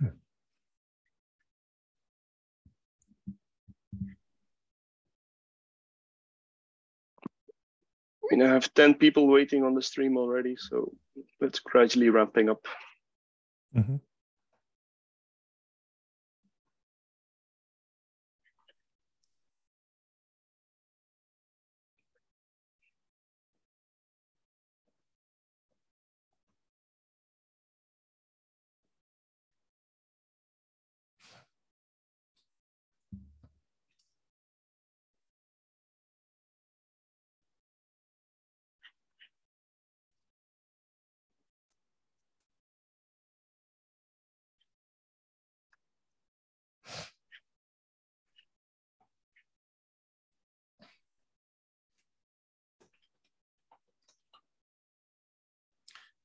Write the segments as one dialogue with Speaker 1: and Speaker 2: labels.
Speaker 1: I mean, I have 10 people waiting on the stream already, so it's gradually ramping up. Mm -hmm.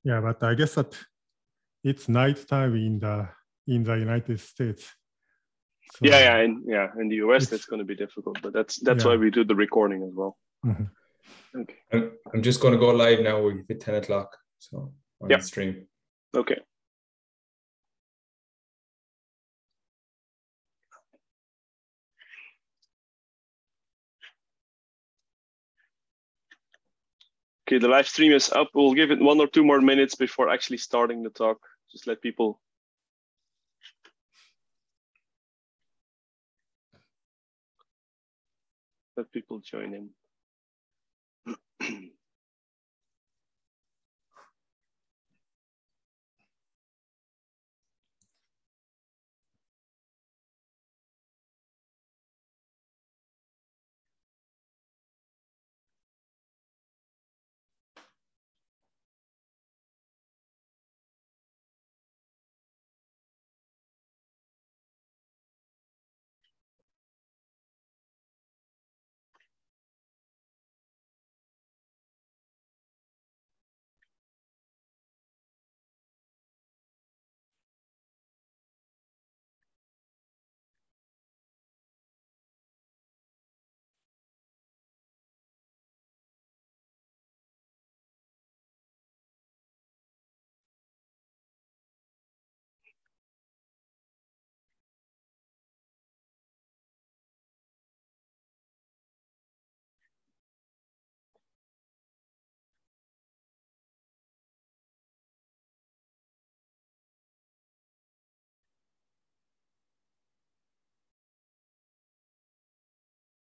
Speaker 2: Yeah, but I guess that it's nighttime in the in the United States.
Speaker 1: So yeah, yeah, in, yeah. In the US, that's going to be difficult, but that's that's yeah. why we do the recording as well.
Speaker 2: Mm-hmm.
Speaker 3: Okay. I'm, I'm just going to go live now. We hit ten o'clock, so on yep. the stream.
Speaker 1: Okay. Okay, the live stream is up. We'll give it one or two more minutes before actually starting the talk. Just let people let people join in.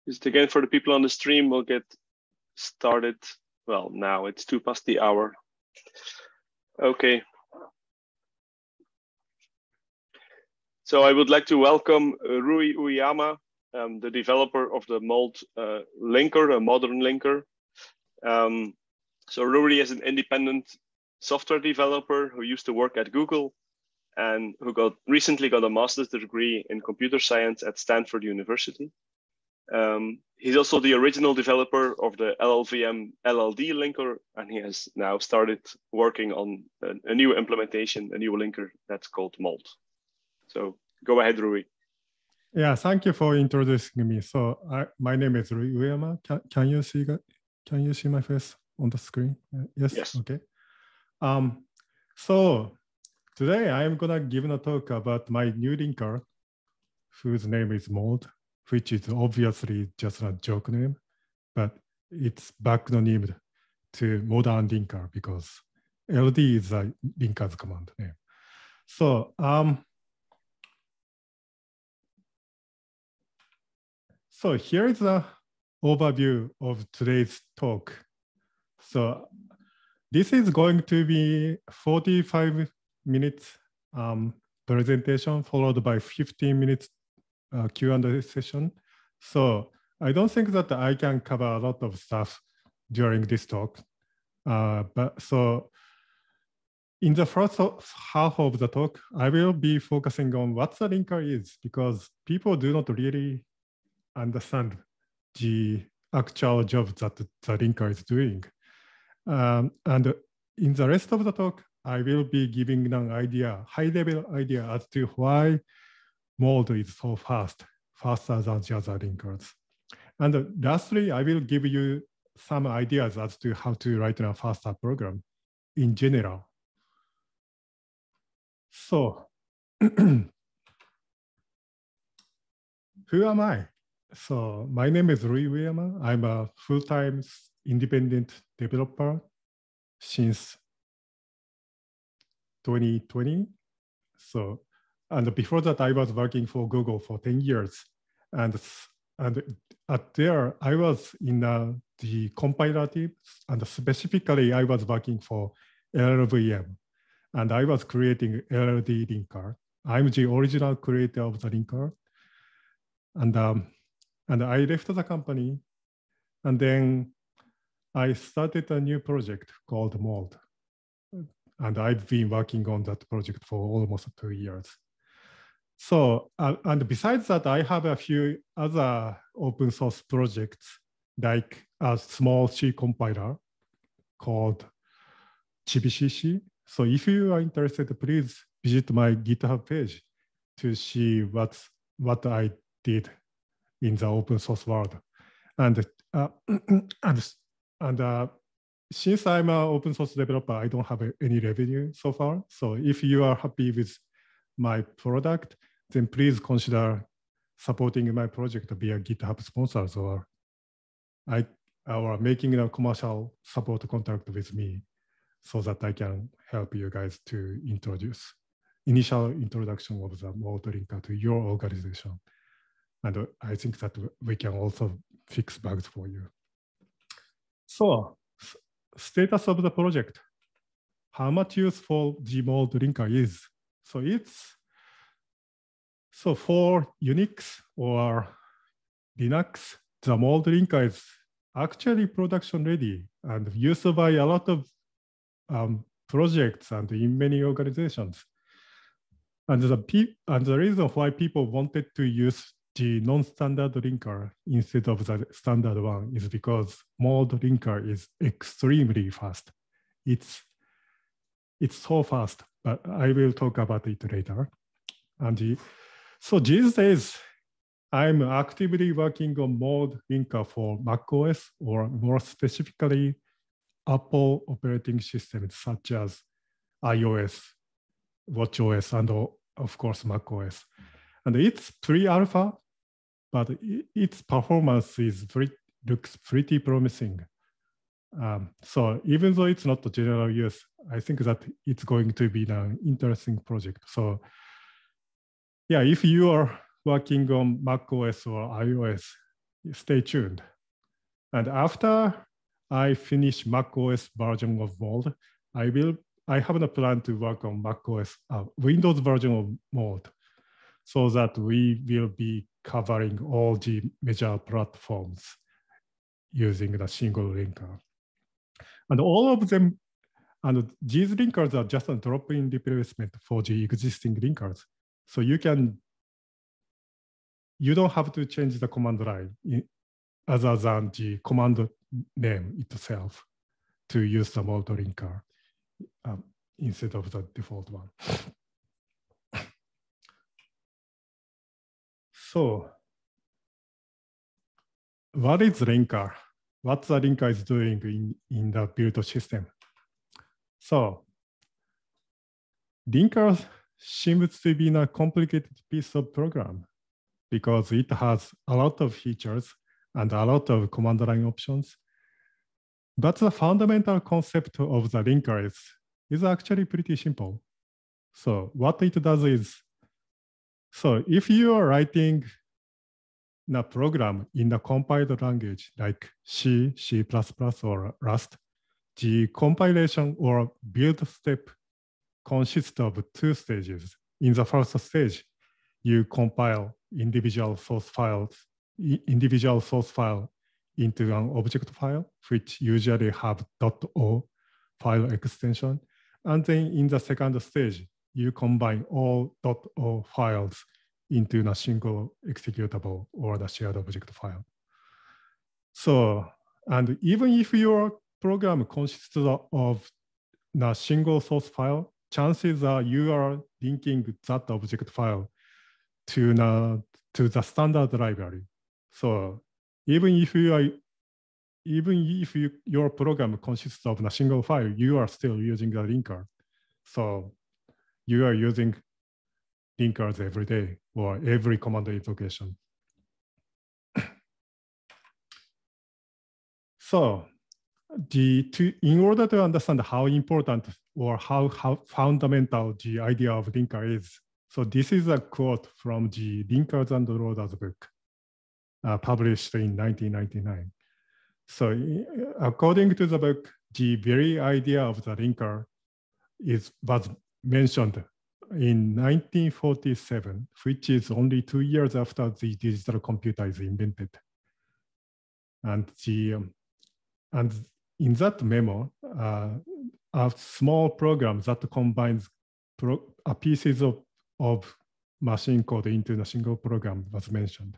Speaker 1: Just again, for the people on the stream, we'll get started. Well, now it's two past the hour. Okay. So I would like to welcome Rui Ueyama, um, the developer of the Mold uh, linker, a modern linker. Um, so Rui is an independent software developer who used to work at Google and who got recently got a master's degree in computer science at Stanford University. Um, he's also the original developer of the LLVM LLD linker, and he has now started working on a, a new implementation, a new linker that's called Mold. So go ahead, Rui.
Speaker 2: Yeah, thank you for introducing me. So I, my name is Rui Ueyama. Can, can you see can you see my face on the screen? Uh, yes.
Speaker 1: yes.
Speaker 2: Okay. Um, so today I'm gonna give a talk about my new linker, whose name is Mold which is obviously just a joke name, but it's backnamed to modern linker because LD is a linker's command name. So um, so here is the overview of today's talk. So this is going to be 45 minutes um, presentation followed by 15 minutes uh, Q&A session. So I don't think that I can cover a lot of stuff during this talk. Uh, but so in the first half of the talk, I will be focusing on what the linker is because people do not really understand the actual job that the linker is doing. Um, and in the rest of the talk, I will be giving an idea, high level idea as to why Mold is so fast, faster than the other linkers. And lastly, I will give you some ideas as to how to write a faster program in general. So who am I? So my name is Rui Ueyama. I'm a full-time independent developer since 2020. So, and before that, I was working for Google for 10 years. And, and at there, I was in uh, the compiler team, and specifically, I was working for LLVM. And I was creating LLD linker. I'm the original creator of the linker. And, um, and I left the company. And then I started a new project called Mold. And I've been working on that project for almost two years. So, uh, and besides that, I have a few other open source projects, like a small C compiler called ChibiCC. So if you are interested, please visit my GitHub page to see what, what I did in the open source world. And, uh, and, and uh, since I'm an open source developer, I don't have any revenue so far. So if you are happy with my product, then please consider supporting my project via GitHub sponsors or I or making a commercial support contract with me so that I can help you guys to introduce initial introduction of the Mold linker to your organization. And I think that we can also fix bugs for you. So status of the project, how much useful mold linker is. So it's, so for Unix or Linux, the mold linker is actually production ready and used by a lot of um, projects and in many organizations. And the, and the reason why people wanted to use the non-standard linker instead of the standard one is because mold linker is extremely fast. It's, it's so fast, but I will talk about it later. And the, so these days, I'm actively working on mold linker for macOS or more specifically, Apple operating systems such as iOS, WatchOS, and of course macOS. And it's pre-alpha, but its performance is very, looks pretty promising. Um, so even though it's not general use, I think that it's going to be an interesting project. So yeah, if you are working on Mac OS or iOS, stay tuned. And after I finish Mac OS version of Mold, I will I have a plan to work on Mac OS uh, Windows version of Mold so that we will be covering all the major platforms using the single linker. And all of them, and these linkers are just a drop-in replacement for the existing linkers. So you can, you don't have to change the command line in, other than the command name itself to use the mold linker um, instead of the default one. So what is linker? What the linker is doing in, in the build system? So linker seems to be a complicated piece of program because it has a lot of features and a lot of command line options. But the fundamental concept of the linker is, is actually pretty simple. So what it does is so if you are writing a program in a compiled language like C, C++, or Rust, the compilation or build step consists of two stages. In the first stage, you compile individual source files, individual source file into an object file, which usually have .o file extension. And then in the second stage, you combine all .o files into a single executable or the shared object file. So, and even if your program consists of a single source file, chances are you are linking that object file to, the, to the standard library. So even if you are even if you, your program consists of a single file, you are still using the linker. So you are using linkers every day or every command invocation. so the to in order to understand how important or how, how fundamental the idea of linker is, so this is a quote from the Linkers and Loaders book, uh, published in 1999. So according to the book, the very idea of the linker is was mentioned in 1947, which is only two years after the digital computer is invented. And the um, and in that memo, uh, a small program that combines pro pieces of, of machine code into a single program was mentioned.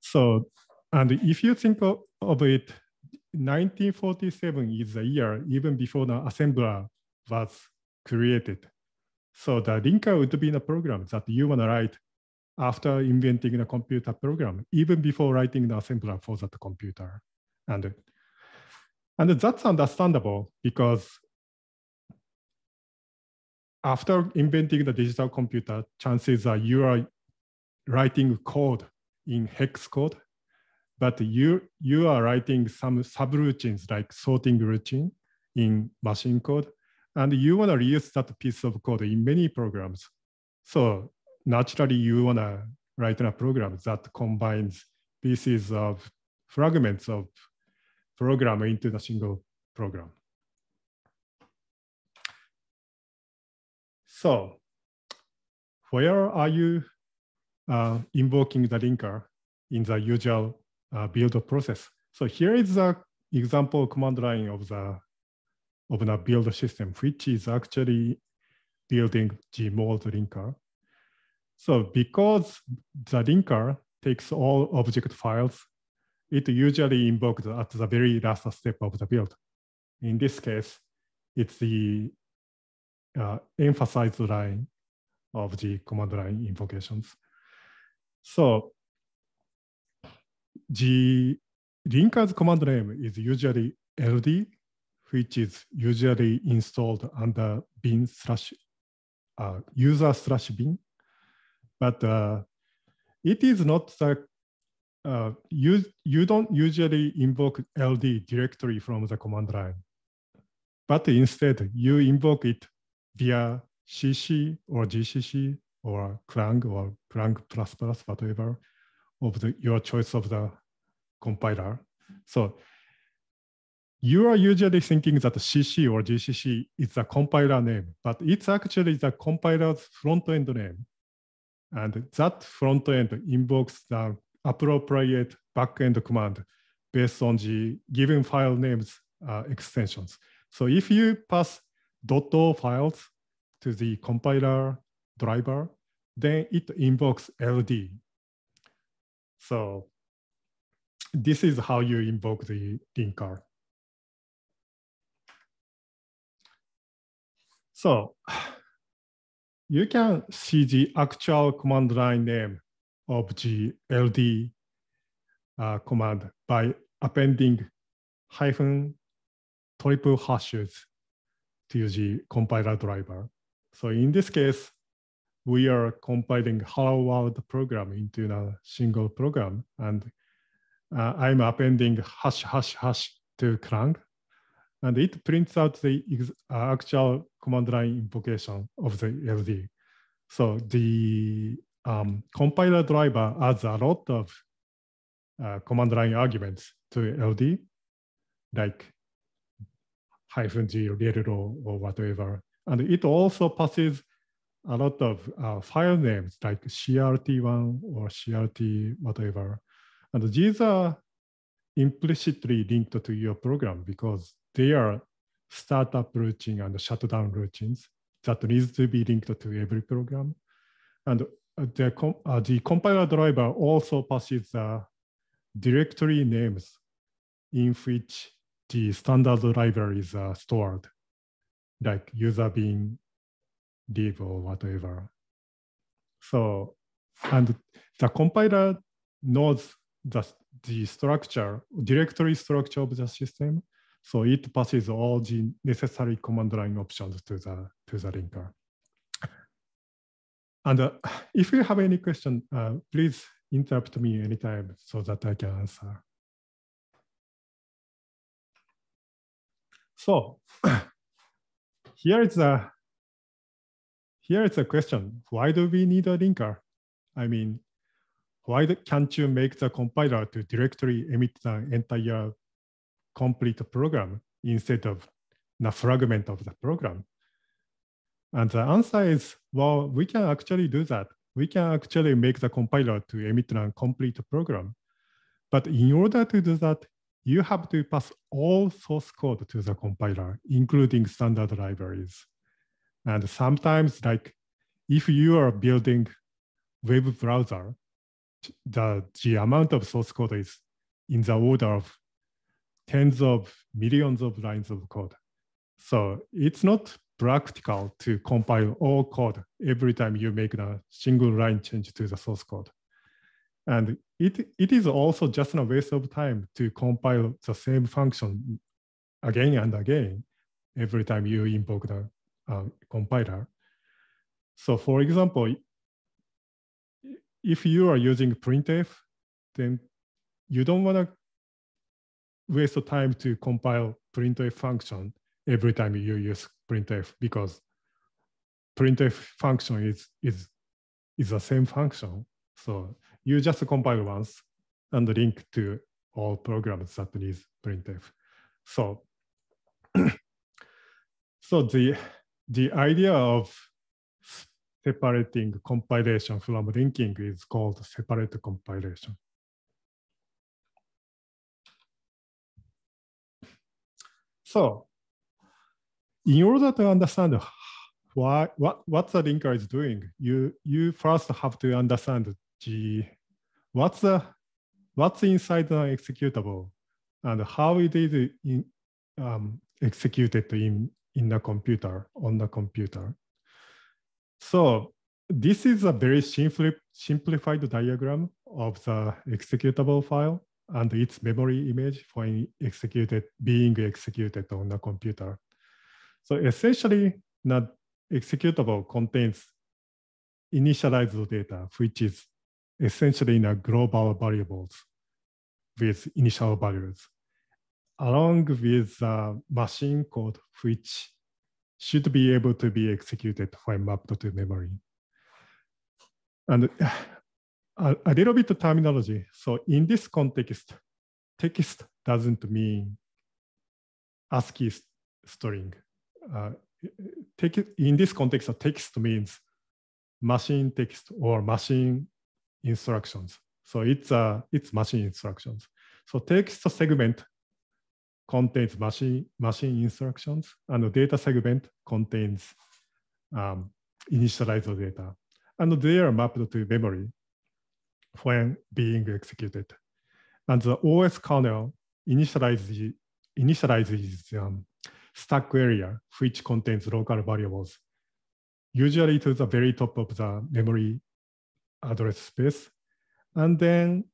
Speaker 2: So, and if you think of, of it, 1947 is the year even before the assembler was created. So the linker would be in a program that you want to write after inventing the computer program, even before writing the assembler for that computer. And, and that's understandable because after inventing the digital computer, chances are you are writing code in hex code, but you, you are writing some subroutines like sorting routine in machine code and you want to reuse that piece of code in many programs. So naturally, you want to write a program that combines pieces of fragments of program into a single program. So where are you uh, invoking the linker in the usual uh, build process? So here is the example command line of the of the build system, which is actually building mold linker. So because the linker takes all object files, it usually invokes at the very last step of the build. In this case, it's the uh, emphasized line of the command line invocations. So the linker's command name is usually LD which is usually installed under bin slash uh, user slash bin. But uh, it is not the, uh, you, you don't usually invoke LD directly from the command line. But instead, you invoke it via CC or GCC or Clang or Clang++, whatever of the, your choice of the compiler. So you are usually thinking that CC or GCC is a compiler name, but it's actually the compiler's front-end name. And that front-end invokes the appropriate back-end command based on the given file names uh, extensions. So if you pass .o files to the compiler driver, then it invokes LD. So this is how you invoke the linker. So you can see the actual command line name of the LD uh, command by appending hyphen triple hashes to the compiler driver. So in this case, we are compiling hello world program into a single program and uh, I'm appending hash hash hash to Clang and it prints out the uh, actual command line invocation of the LD. So the um, compiler driver adds a lot of uh, command line arguments to LD, like hyphen G or rel or whatever. And it also passes a lot of uh, file names like CRT1 or CRT whatever. And these are implicitly linked to your program because they are startup routine and shutdown routines that needs to be linked to every program. And the, com uh, the compiler driver also passes the directory names in which the standard libraries are stored, like user bin, lib, or whatever. So, and the compiler knows the, the structure, directory structure of the system, so it passes all the necessary command line options to the, to the linker. And uh, if you have any question, uh, please interrupt me anytime so that I can answer. So here is a here is a question. Why do we need a linker? I mean, why can't you make the compiler to directly emit the entire complete program instead of the fragment of the program? And the answer is, well, we can actually do that. We can actually make the compiler to emit a complete program. But in order to do that, you have to pass all source code to the compiler, including standard libraries. And sometimes, like if you are building web browser, the, the amount of source code is in the order of tens of millions of lines of code. So it's not practical to compile all code every time you make a single line change to the source code. And it, it is also just a waste of time to compile the same function again and again every time you invoke the uh, compiler. So for example, if you are using printf, then you don't want to waste time to compile printf function every time you use printf because printf function is is is the same function. So you just compile once and link to all programs that need printf. So so the the idea of separating compilation from linking is called separate compilation. So in order to understand why, what, what the linker is doing, you, you first have to understand the, what's, the, what's inside the executable and how it is in, um, executed in, in the computer, on the computer. So this is a very simpli simplified diagram of the executable file and its memory image for executed, being executed on the computer. So essentially, the executable contains initialized data, which is essentially in a global variables with initial values, along with a machine code, which should be able to be executed when mapped to memory. And uh, a, a little bit of terminology. So in this context, text doesn't mean ASCII string uh, take it, in this context, a text means machine text or machine instructions. So it's uh, it's machine instructions. So text segment contains machine machine instructions, and the data segment contains um, initialized data, and they are mapped to memory when being executed. And the OS kernel initializes initializes um, stack area, which contains local variables, usually to the very top of the memory address space, and then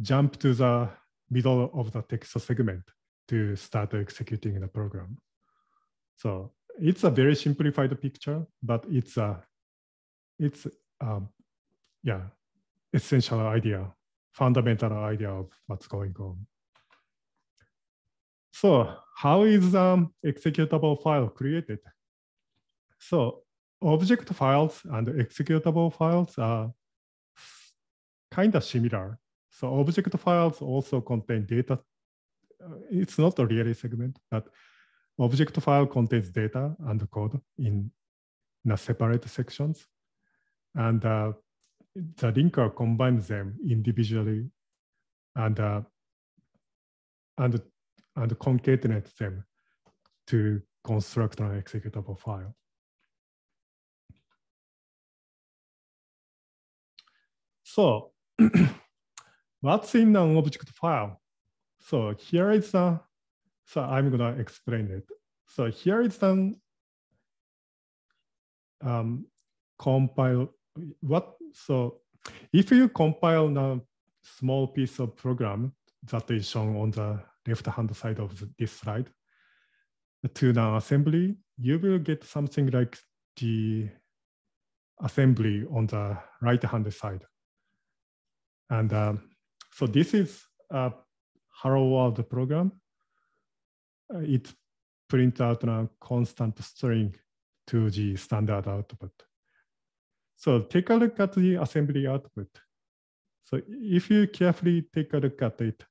Speaker 2: jump to the middle of the text segment to start executing the program. So it's a very simplified picture, but it's a, it's um, yeah, essential idea, fundamental idea of what's going on. So how is um, executable file created? So object files and executable files are kind of similar. So object files also contain data. Uh, it's not a really segment, but object file contains data and code in, in separate sections. And uh, the linker combines them individually and, uh, and and concatenate them to construct an executable file. So what's in an object file? So here is a, so I'm gonna explain it. So here is an um, compile, what, so if you compile a small piece of program that is shown on the left-hand side of this slide to the assembly, you will get something like the assembly on the right-hand side. And um, so this is a Hello World program. Uh, it prints out a constant string to the standard output. So take a look at the assembly output. So if you carefully take a look at it,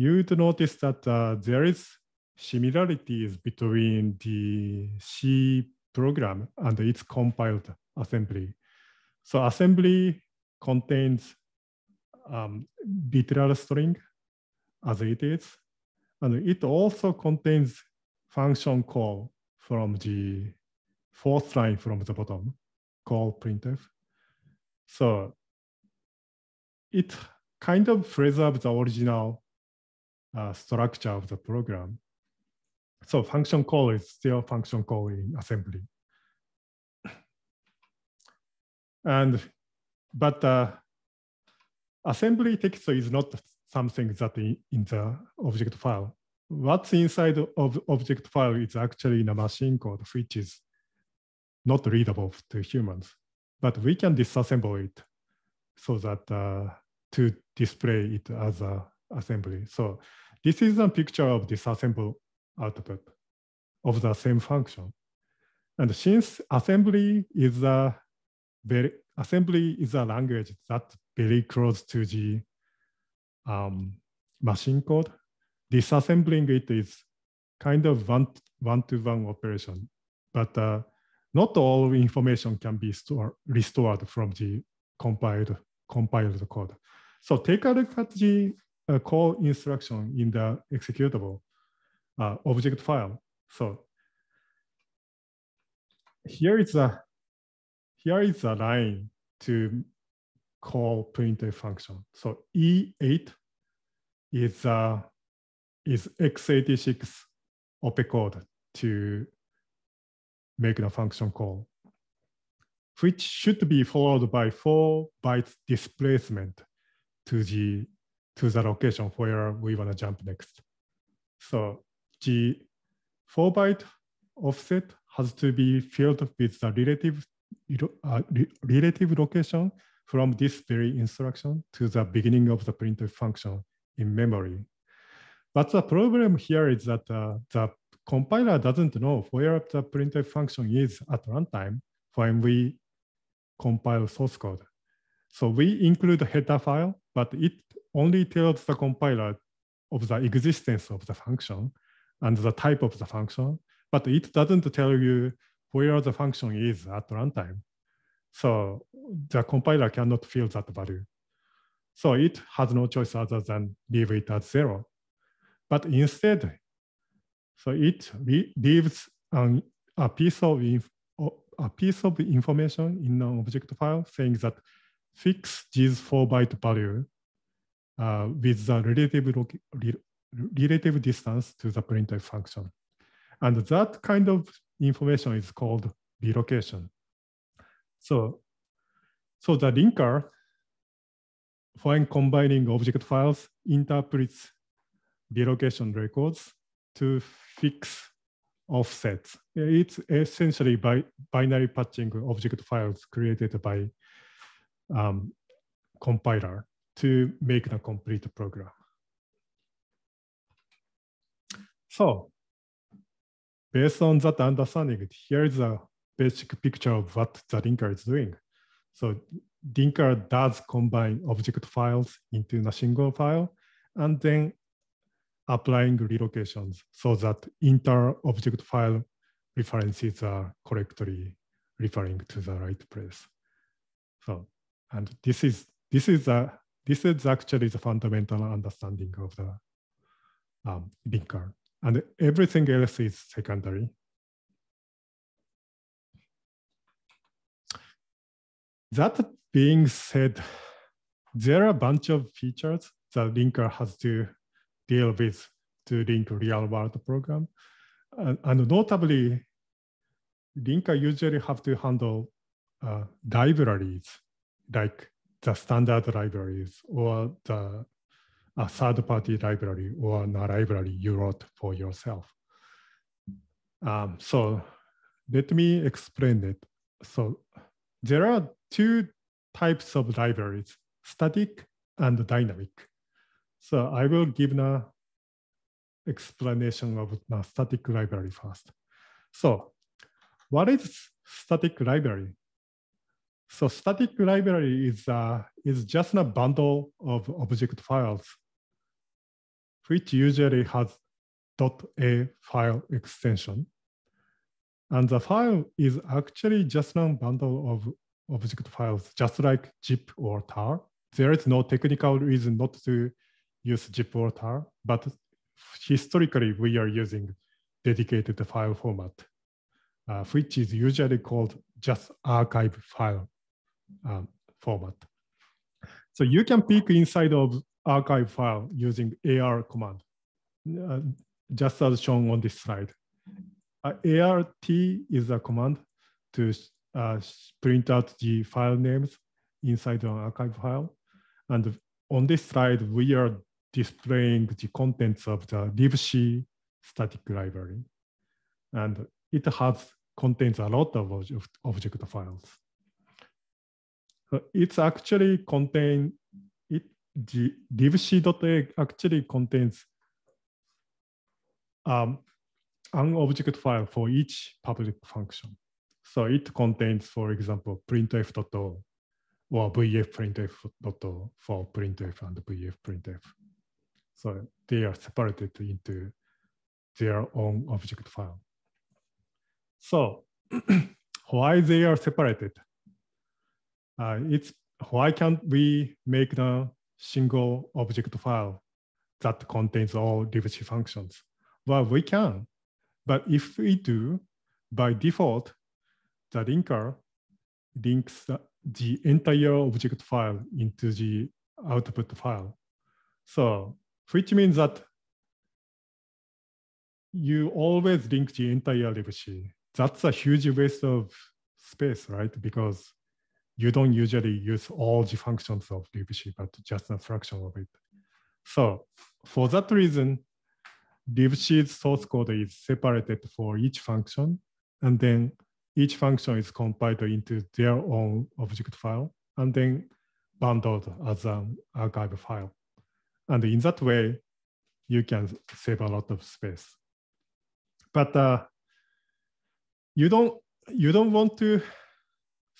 Speaker 2: you would notice that uh, there is similarities between the C program and its compiled assembly. So assembly contains um, literal string as it is, and it also contains function call from the fourth line from the bottom, call printf. So it kind of preserves the original uh, structure of the program. So function call is still function call in assembly. And, but uh, assembly text is not something that in, in the object file. What's inside of object file is actually in a machine code, which is not readable to humans. But we can disassemble it so that uh, to display it as a assembly. So this is a picture of disassemble output of the same function. And since assembly is a very assembly is a language that very close to the um, machine code, disassembling it is kind of one one to one operation, but uh, not all information can be store, restored from the compiled compiled code. So take a look at the uh, call instruction in the executable uh, object file. So here is a here is a line to call printf function. So E8 is uh, is x86 opcode to make the function call, which should be followed by four bytes displacement to the to the location where we want to jump next. So the four byte offset has to be filled with the relative uh, relative location from this very instruction to the beginning of the printf function in memory. But the problem here is that uh, the compiler doesn't know where the printf function is at runtime when we compile source code. So we include a header file, but it only tells the compiler of the existence of the function and the type of the function, but it doesn't tell you where the function is at runtime. So the compiler cannot fill that value. So it has no choice other than leave it at zero. But instead, so it leaves an, a piece of a piece of information in an object file saying that fix these four byte value uh, with the relative, relative distance to the printf function. And that kind of information is called relocation. So, so the linker, when combining object files, interprets relocation records to fix offsets. It's essentially by binary patching object files created by um, compiler to make the complete program. So based on that understanding, here is a basic picture of what the linker is doing. So linker does combine object files into a single file and then applying relocations so that inter-object file references are correctly referring to the right place. So, and this is this is a this is actually the fundamental understanding of the um, linker, and everything else is secondary. That being said, there are a bunch of features that linker has to deal with to link real world program. And, and notably, linker usually have to handle uh, libraries like the standard libraries or the a third party library or a library you wrote for yourself. Um, so let me explain it. So there are two types of libraries, static and dynamic. So I will give an explanation of the static library first. So what is static library? So static library is, uh, is just a bundle of object files, which usually has .a file extension. And the file is actually just a bundle of object files, just like zip or tar. There is no technical reason not to use zip or tar, but historically we are using dedicated file format, uh, which is usually called just archive file um, format. So you can peek inside of archive file using AR command, uh, just as shown on this slide. Uh, ART is a command to uh, print out the file names inside an archive file. And on this slide, we are displaying the contents of the libc static library. And it has contains a lot of object files. It's actually contain it the libc.a actually contains um, an object file for each public function. So it contains, for example, printf.o or vf for printf and vf So they are separated into their own object file. So why they are separated? Uh, it's why can't we make the single object file that contains all libc functions? Well, we can, but if we do, by default, the linker links the, the entire object file into the output file. So, which means that you always link the entire libc. That's a huge waste of space, right? Because you don't usually use all the functions of libc, but just a fraction of it. So for that reason, libc's source code is separated for each function, and then each function is compiled into their own object file, and then bundled as an archive file. And in that way, you can save a lot of space. But uh, you don't you don't want to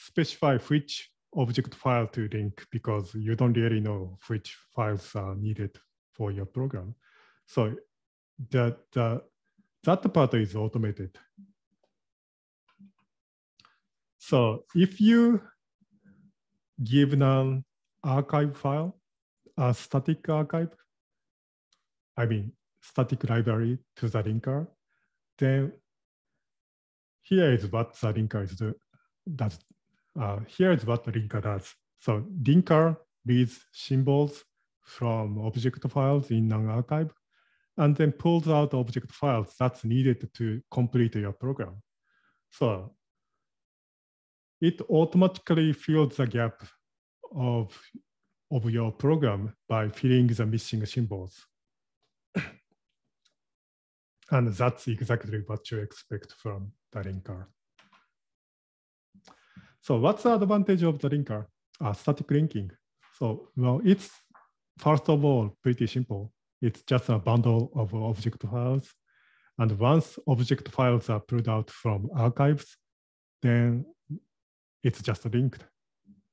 Speaker 2: specify which object file to link because you don't really know which files are needed for your program. So that the, that part is automated. So if you give an archive file, a static archive, I mean static library to the linker, then here is what the linker is do, does. Uh, here is what linker does. So linker reads symbols from object files in an archive and then pulls out object files that's needed to complete your program. So it automatically fills the gap of, of your program by filling the missing symbols. and that's exactly what you expect from the linker. So what's the advantage of the linker? Uh, static linking. So well, it's first of all pretty simple. It's just a bundle of object files. And once object files are pulled out from archives, then it's just linked.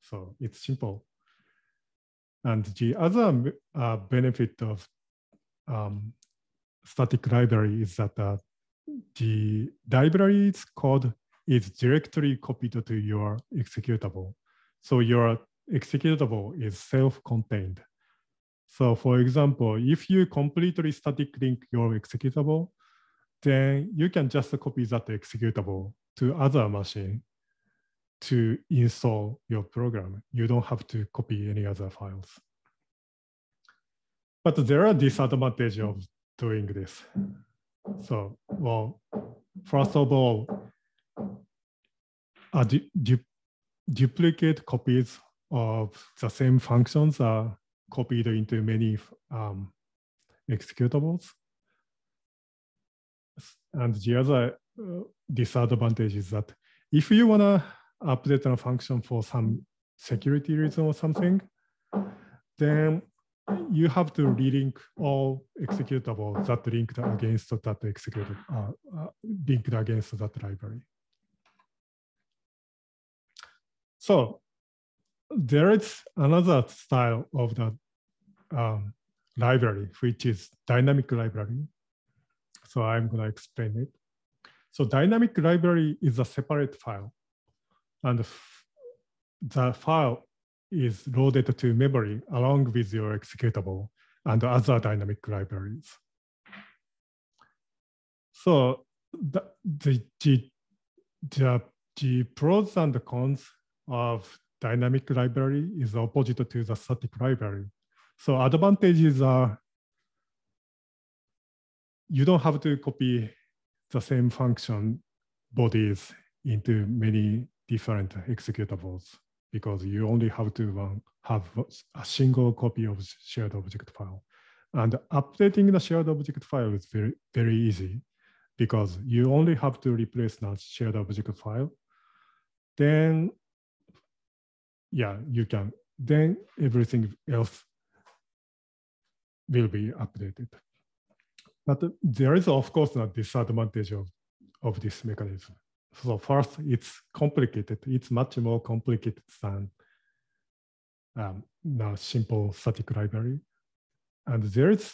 Speaker 2: So it's simple. And the other uh, benefit of um, static library is that uh, the library's code is directly copied to your executable. So your executable is self-contained. So for example, if you completely static link your executable, then you can just copy that executable to other machine to install your program. You don't have to copy any other files. But there are disadvantages of doing this. So, well, first of all, a du du duplicate copies of the same functions are copied into many um, executables. And the other uh, disadvantage is that if you want to update a function for some security reason or something, then you have to relink all executables that linked against that executed uh, uh, linked against that library. So there is another style of the um, library, which is dynamic library. So I'm going to explain it. So dynamic library is a separate file, and the file is loaded to memory along with your executable and other dynamic libraries. So the, the, the, the, the pros and the cons of dynamic library is opposite to the static library. So advantages are you don't have to copy the same function bodies into many different executables because you only have to um, have a single copy of shared object file. And updating the shared object file is very, very easy because you only have to replace that shared object file. Then, yeah, you can, then everything else will be updated. But there is, of course, a disadvantage of, of this mechanism. So first, it's complicated. It's much more complicated than um, a simple static library. And there is,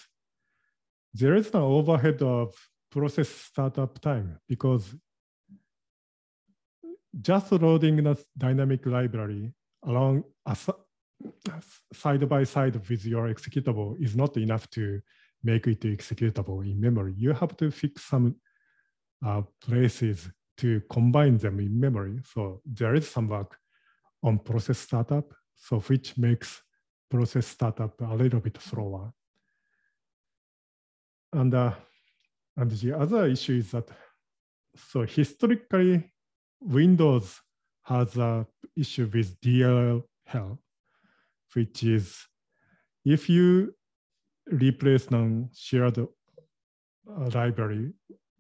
Speaker 2: there is an overhead of process startup time because just loading the dynamic library along side by side with your executable is not enough to make it executable in memory. You have to fix some uh, places to combine them in memory. So there is some work on process startup, so which makes process startup a little bit slower. And, uh, and the other issue is that, so historically, Windows has an issue with DLL, which is if you replace non-shared uh, library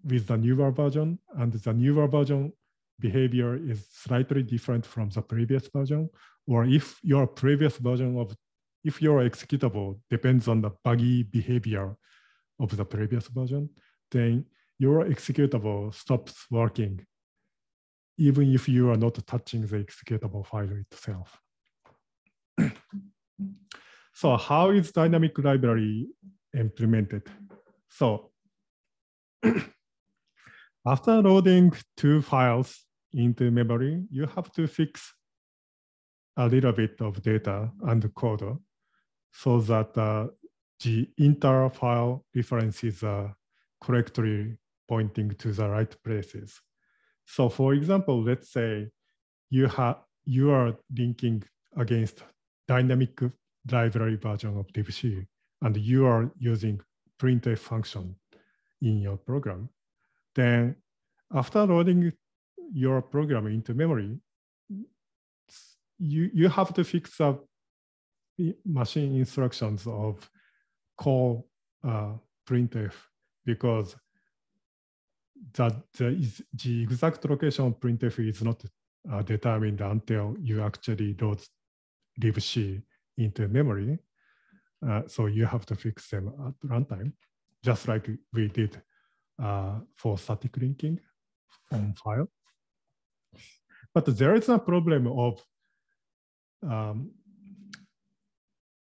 Speaker 2: with the newer version, and the newer version behavior is slightly different from the previous version, or if your previous version of, if your executable depends on the buggy behavior of the previous version, then your executable stops working, even if you are not touching the executable file itself. so how is dynamic library implemented? So After loading two files into memory, you have to fix a little bit of data and code so that uh, the inter file references are correctly pointing to the right places. So for example, let's say you have you are linking against dynamic library version of libc, and you are using printf function in your program then after loading your program into memory, you, you have to fix the machine instructions of call uh, printf because that the, is, the exact location of printf is not uh, determined until you actually load libc into memory. Uh, so you have to fix them at runtime, just like we did uh, for static linking on file. But there is a problem of um,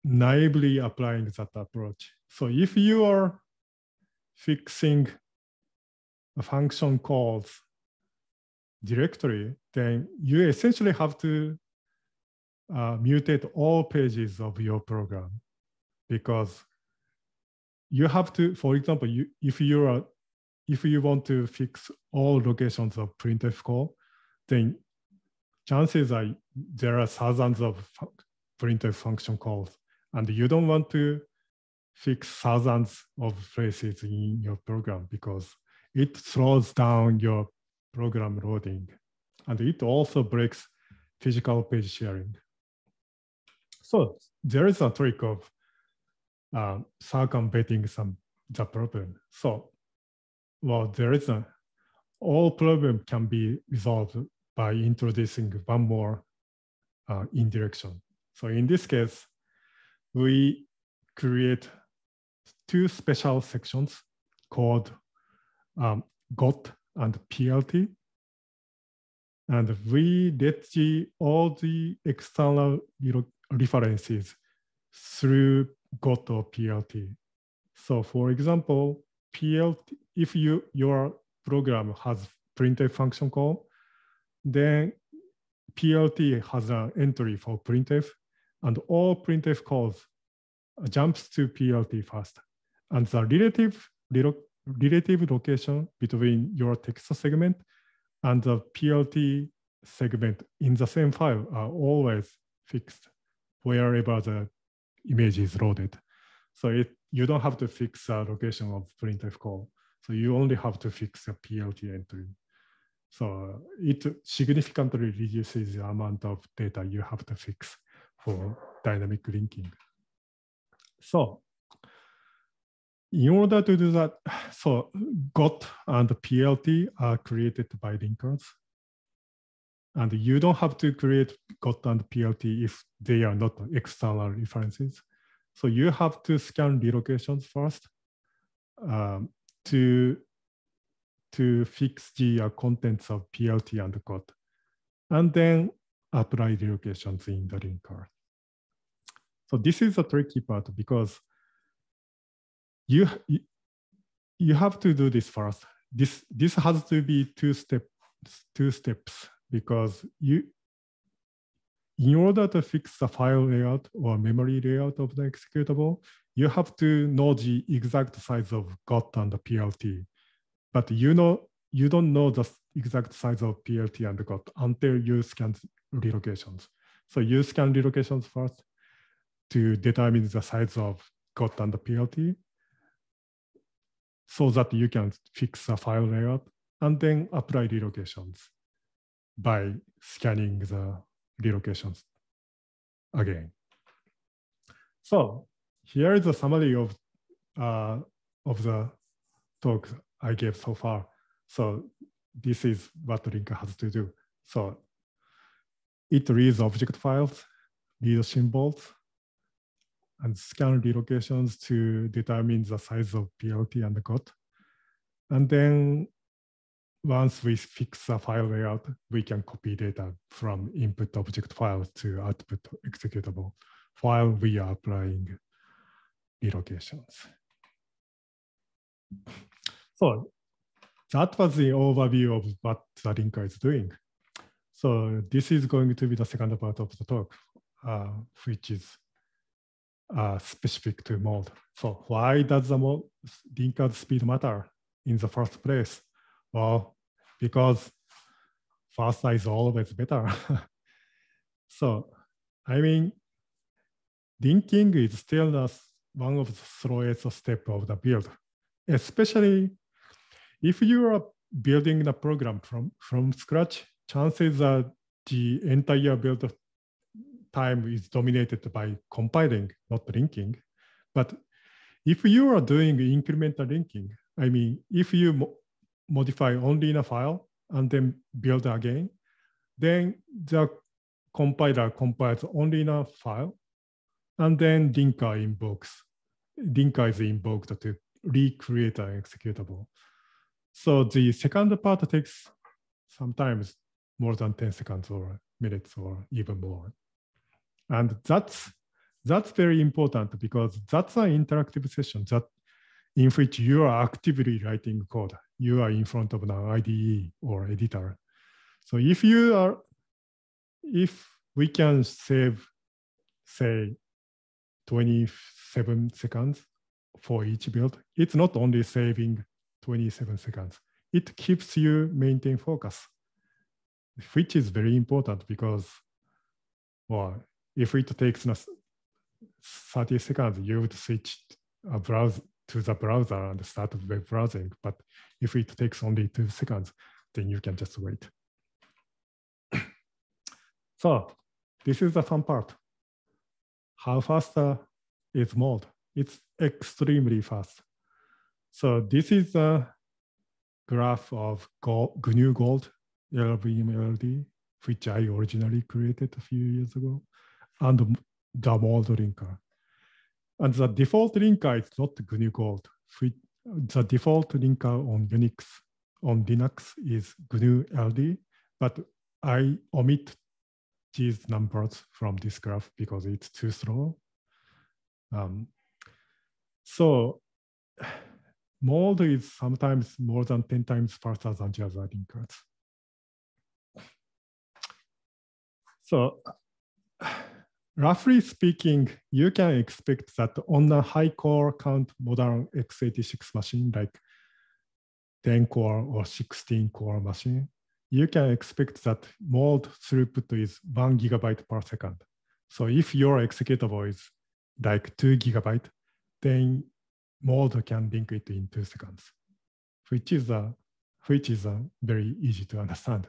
Speaker 2: naively applying that approach. So if you are fixing a function calls directory, then you essentially have to uh, mutate all pages of your program because you have to, for example, you, if you are if you want to fix all locations of printf call, then chances are there are thousands of printf function calls, and you don't want to fix thousands of places in your program because it slows down your program loading, and it also breaks physical page sharing. So there is a trick of uh, circumventing some the problem. So well, there is a all problem can be resolved by introducing one more uh, indirection. So in this case, we create two special sections called um, GOT and PLT. And we let the, all the external references through GOT or PLT. So for example, PLT, if you, your program has printf function call, then PLT has an entry for printf, and all printf calls jumps to PLT first. And the relative, relative location between your text segment and the PLT segment in the same file are always fixed wherever the image is loaded. So it, you don't have to fix the location of printf call. So you only have to fix the PLT entry. So it significantly reduces the amount of data you have to fix for dynamic linking. So in order to do that, so GOT and PLT are created by linkers. And you don't have to create GOT and PLT if they are not external references. So you have to scan relocations first um, to, to fix the uh, contents of PLT and GOT, and then apply relocations in the linker. So this is a tricky part because you, you have to do this first. This, this has to be two, step, two steps because you, in order to fix the file layout or memory layout of the executable, you have to know the exact size of GOT and the PLT. But you know you don't know the exact size of PLT and GOT until you scan relocations. So you scan relocations first to determine the size of GOT and the PLT so that you can fix the file layout and then apply relocations by scanning the relocations again. So here is a summary of, uh, of the talk I gave so far. So this is what Linker has to do. So it reads object files, reads symbols, and scan relocations to determine the size of PLT and the GOT. And then once we fix the file layout, we can copy data from input object file to output executable while we are applying relocations. So that was the overview of what the linker is doing. So this is going to be the second part of the talk, uh, which is uh, specific to mold. So why does the mold linker speed matter in the first place? Well, because faster is always better. so, I mean, linking is still the, one of the slowest step of the build, especially if you are building the program from, from scratch, chances are the entire build time is dominated by compiling, not linking. But if you are doing incremental linking, I mean, if you mo modify only in a file and then build again, then the compiler compiles only in a file, and then linker invokes. Linker is invoked to recreate an executable. So the second part takes sometimes more than 10 seconds or minutes or even more. And that's that's very important because that's an interactive session that in which you are actively writing code. You are in front of an IDE or editor. So if you are, if we can save, say, 27 seconds for each build, it's not only saving 27 seconds, it keeps you maintain focus, which is very important because, well, if it takes 30 seconds, you would switch a browser to the browser and start web browsing. But if it takes only two seconds, then you can just wait. so this is the fun part. How fast uh, is mold? It's extremely fast. So this is a graph of gold, GNU Gold LLVM which I originally created a few years ago, and the mold linker. And the default linker is not GNU Gold. The default linker on Unix, on Linux is GNU LD, but I omit these numbers from this graph because it's too slow. Um, so mold is sometimes more than 10 times faster than other linkers. So roughly speaking, you can expect that on a high core count modern x86 machine, like 10 core or 16 core machine, you can expect that mold throughput is one gigabyte per second. So if your executable is like two gigabyte, then mold can link it in two seconds, which is a which is a very easy to understand.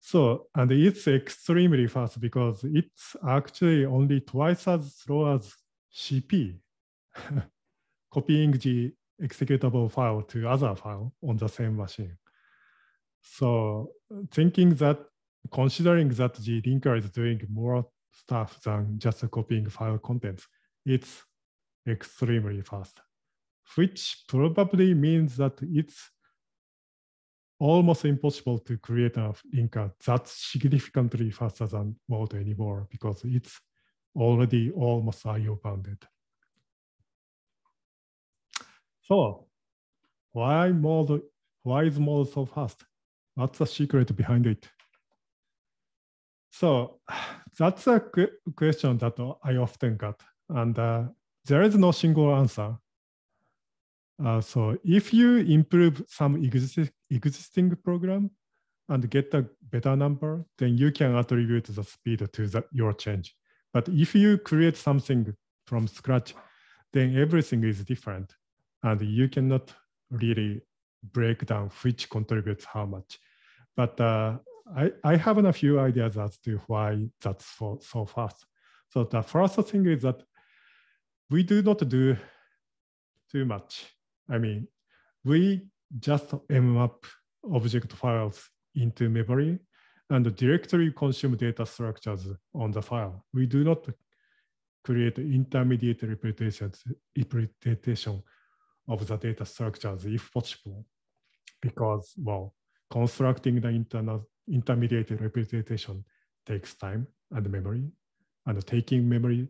Speaker 2: So, and it's extremely fast because it's actually only twice as slow as CP, copying the executable file to other file on the same machine. So thinking that, considering that the linker is doing more stuff than just copying file contents, it's extremely fast, which probably means that it's almost impossible to create a linker that's significantly faster than mold anymore because it's already almost IO bounded. So why mold, why is mold so fast? What's the secret behind it? So that's a question that I often got. And uh, there is no single answer. Uh, so if you improve some exi existing program and get a better number, then you can attribute the speed to the, your change. But if you create something from scratch, then everything is different. And you cannot really break down which contributes how much. But uh, I, I have a few ideas as to why that's so, so fast. So the first thing is that we do not do too much. I mean, we just mmap object files into memory and directly consume data structures on the file. We do not create intermediate representations, representation of the data structures if possible, because, well, constructing the internal intermediate representation takes time and memory, and taking memory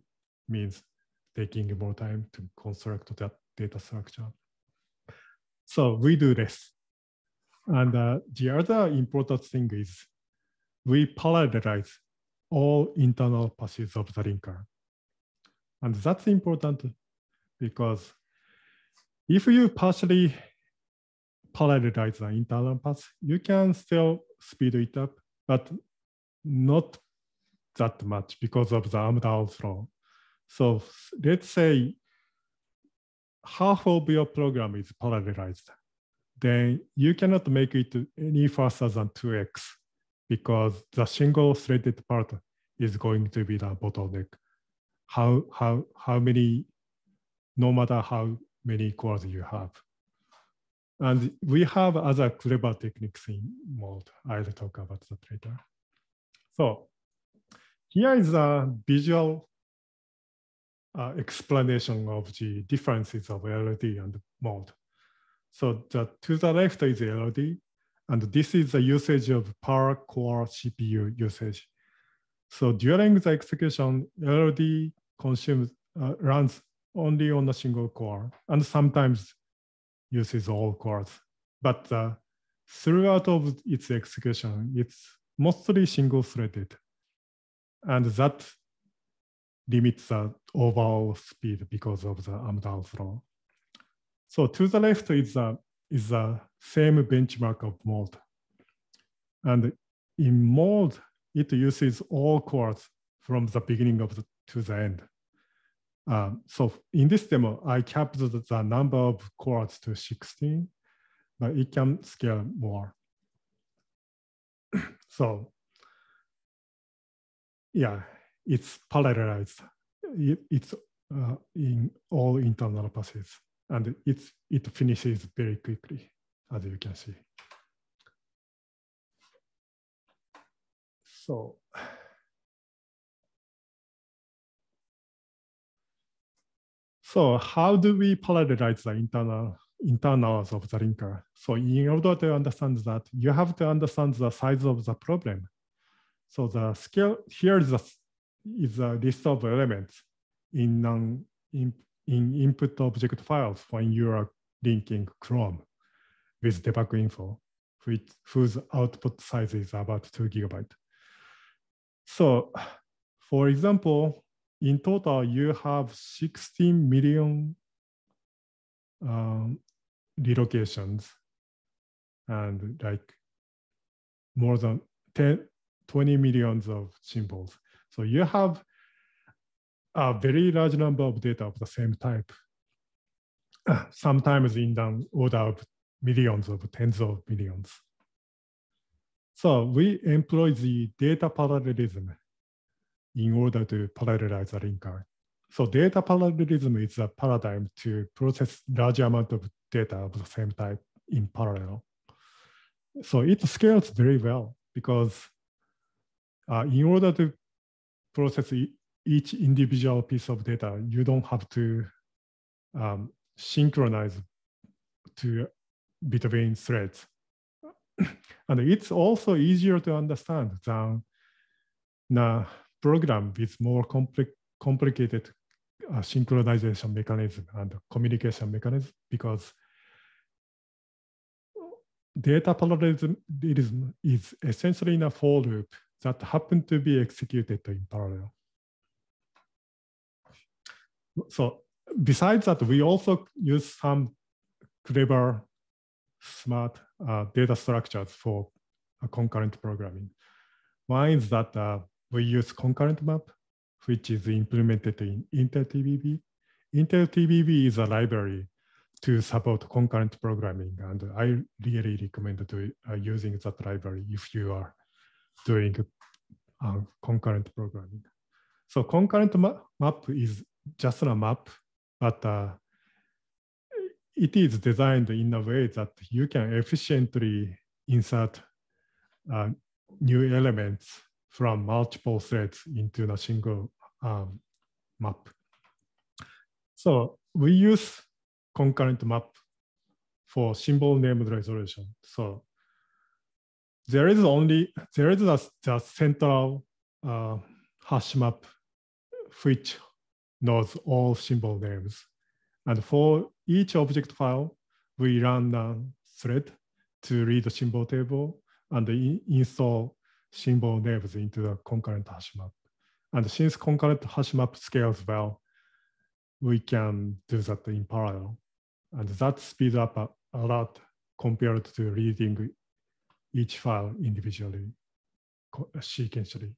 Speaker 2: means taking more time to construct that data structure. So we do this. And uh, the other important thing is we parallelize all internal passes of the linker. And that's important because if you partially parallelize the internal path, you can still speed it up, but not that much because of the Amdahl's law. So let's say half of your program is parallelized, then you cannot make it any faster than 2x because the single threaded part is going to be the bottleneck. How, how, how many, no matter how many cores you have. And we have other clever techniques in mold. I'll talk about that later. So here is a visual uh, explanation of the differences of LD and mold. So the, to the left is LD, and this is the usage of per core CPU usage. So during the execution, LD consumes uh, runs only on a single core, and sometimes uses all cores. But uh, throughout of its execution, it's mostly single-threaded. And that limits the overall speed because of the Amdahl's law. So to the left is the, is the same benchmark of mold. And in mold, it uses all cores from the beginning of the, to the end. Um, so in this demo, I capped the number of cores to 16, but it can scale more. so yeah, it's parallelized. It, it's uh, in all internal passes, and it's, it finishes very quickly, as you can see. So, so how do we parallelize the internal internals of the linker? So in order to understand that, you have to understand the size of the problem. So the scale here is a, is a list of elements in, um, in, in input object files when you are linking Chrome with debug info, which, whose output size is about two gigabyte. So for example, in total, you have 16 million um, relocations and like more than 10, 20 millions of symbols. So you have a very large number of data of the same type, sometimes in the order of millions of tens of millions. So we employ the data parallelism in order to parallelize a linker. So data parallelism is a paradigm to process large amount of data of the same type in parallel. So it scales very well because uh, in order to process each individual piece of data, you don't have to um, synchronize to between threads. and it's also easier to understand than a program with more compli complicated uh, synchronization mechanism and communication mechanism because data parallelism is essentially in a for loop that happen to be executed in parallel. So besides that, we also use some clever, smart uh, data structures for uh, concurrent programming. One is that uh, we use concurrent map, which is implemented in Intel TBB. Intel TBB is a library to support concurrent programming, and I really recommend to, uh, using that library if you are doing uh, concurrent programming. So concurrent ma map is just a map, but uh, it is designed in a way that you can efficiently insert uh, new elements from multiple threads into a single um, map. So we use concurrent map for symbol name resolution. So there is only, there is a, the central uh, hash map which knows all symbol names. And for each object file, we run a thread to read the symbol table and install symbol names into the concurrent hash map. And since concurrent hash map scales well, we can do that in parallel. And that speeds up a, a lot compared to reading each file individually, sequentially.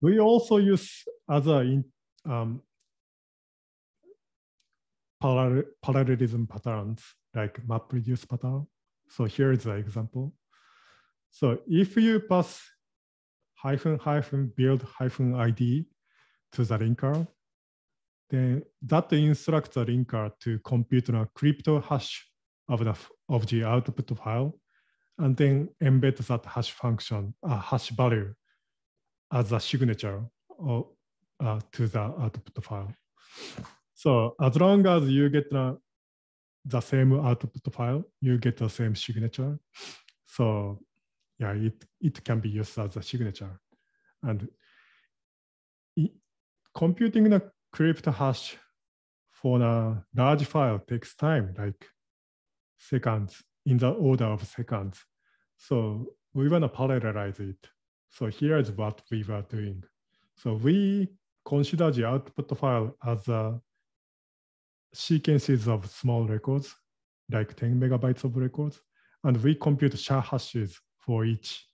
Speaker 2: We also use other in, um, parallelism patterns like map reduce pattern. So here is the example. So if you pass hyphen hyphen build hyphen ID to the linker, then that instructs the linker to compute a crypto hash of the of the output file, and then embed that hash function, uh, hash value as a signature or, uh, to the output file. So as long as you get the, the same output file, you get the same signature. So yeah, it, it can be used as a signature. And it, computing the crypto hash for a large file takes time, like seconds, in the order of seconds. So we want to parallelize it. So here is what we were doing. So we consider the output file as a sequences of small records, like 10 megabytes of records, and we compute SHA hashes for each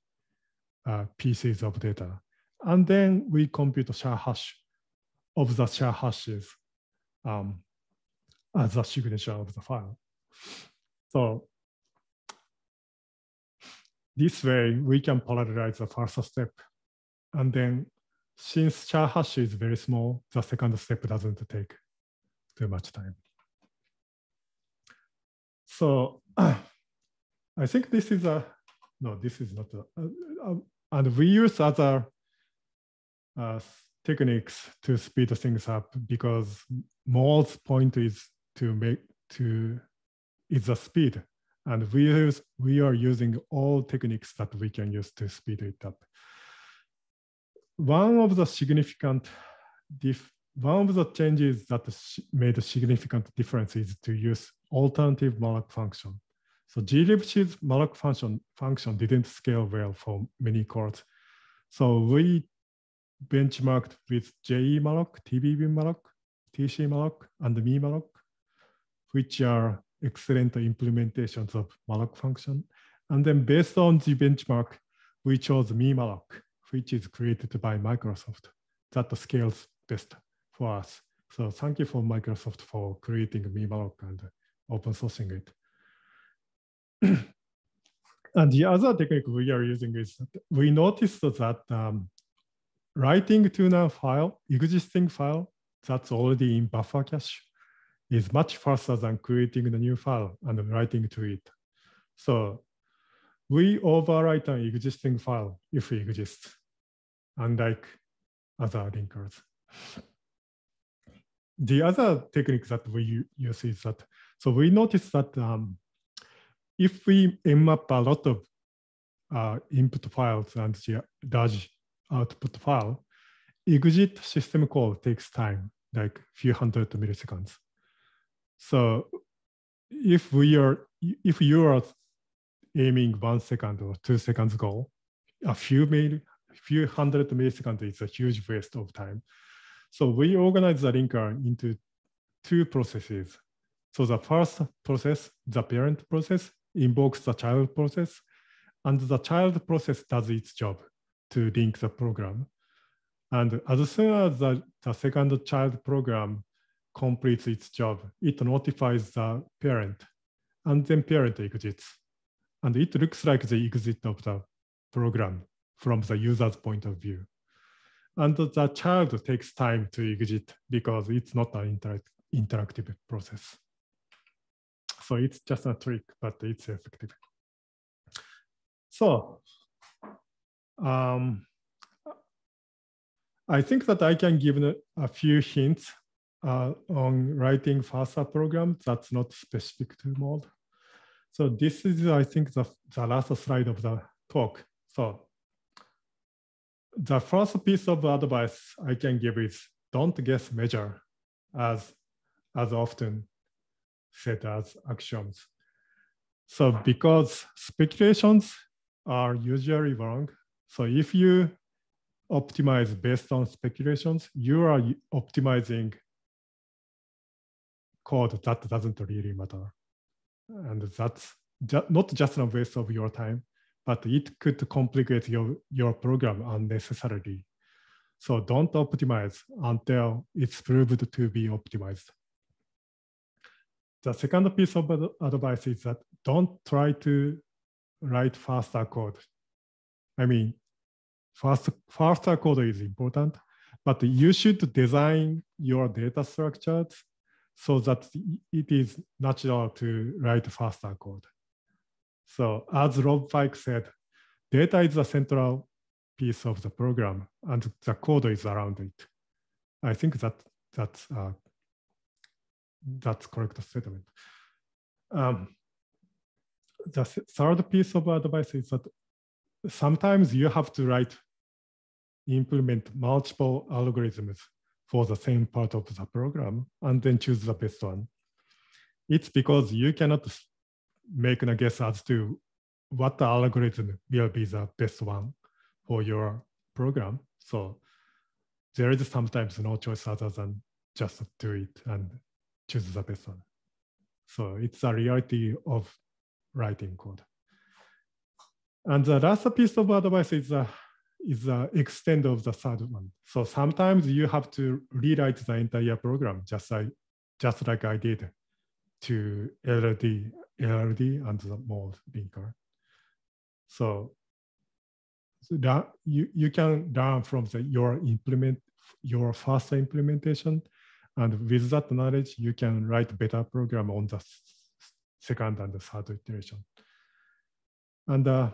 Speaker 2: uh, pieces of data. And then we compute SHA hash of the SHA hashes um, as a signature of the file. So this way, we can parallelize the first step. And then since SHA hash is very small, the second step doesn't take too much time. So I think this is a no, this is not. A, uh, uh, and we use other uh, techniques to speed things up because mold's point is to make to is the speed, and we use we are using all techniques that we can use to speed it up. One of the significant diff, one of the changes that made a significant difference is to use alternative malloc function. So glibc's malloc function function didn't scale well for many cores. So we benchmarked with jemalloc, TBB malloc, tcmalloc, and mimalloc, which are excellent implementations of malloc function. And then based on the benchmark, we chose mimalloc, which is created by Microsoft that scales best for us. So thank you for Microsoft for creating mimalloc and open sourcing it. and the other technique we are using is we noticed that um, writing to a file, existing file that's already in buffer cache is much faster than creating the new file and writing to it. So we overwrite an existing file if it exists, unlike other linkers. The other technique that we use is that, so we notice that um, if we mmap a lot of uh, input files and the large output file, exit system call takes time, like few hundred milliseconds. So if we are, if you are aiming one second or two seconds goal, a few mil, few hundred milliseconds is a huge waste of time. So we organize the linker into two processes. So the first process, the parent process, invokes the child process, and the child process does its job to link the program. And as soon as the, the second child program completes its job, it notifies the parent, and then parent exits. And it looks like the exit of the program from the user's point of view. And the child takes time to exit because it's not an inter interactive process. So it's just a trick, but it's effective. So um, I think that I can give a few hints uh, on writing faster program that's not specific to mold. So this is, I think, the, the last slide of the talk. So the first piece of advice I can give is don't guess measure as, as often said as axioms. So because speculations are usually wrong, so if you optimize based on speculations, you are optimizing code that doesn't really matter. And that's ju not just a waste of your time, but it could complicate your, your program unnecessarily. So don't optimize until it's proved to be optimized. The second piece of advice is that don't try to write faster code. I mean, fast, faster code is important, but you should design your data structures so that it is natural to write faster code. So as Rob Pike said, data is the central piece of the program and the code is around it. I think that that's uh, that's correct statement. Um, the third piece of advice is that sometimes you have to write, implement multiple algorithms for the same part of the program and then choose the best one. It's because you cannot make a guess as to what algorithm will be the best one for your program. So there is sometimes no choice other than just do it and choose the best one. So it's a reality of writing code. And the last piece of advice is the, is the extent of the third one. So sometimes you have to rewrite the entire program just like, just like I did to LLD, LLD and the mold linker. So, so that you, you can learn from the, your implement your first implementation and with that knowledge, you can write better program on the second and the third iteration. And uh,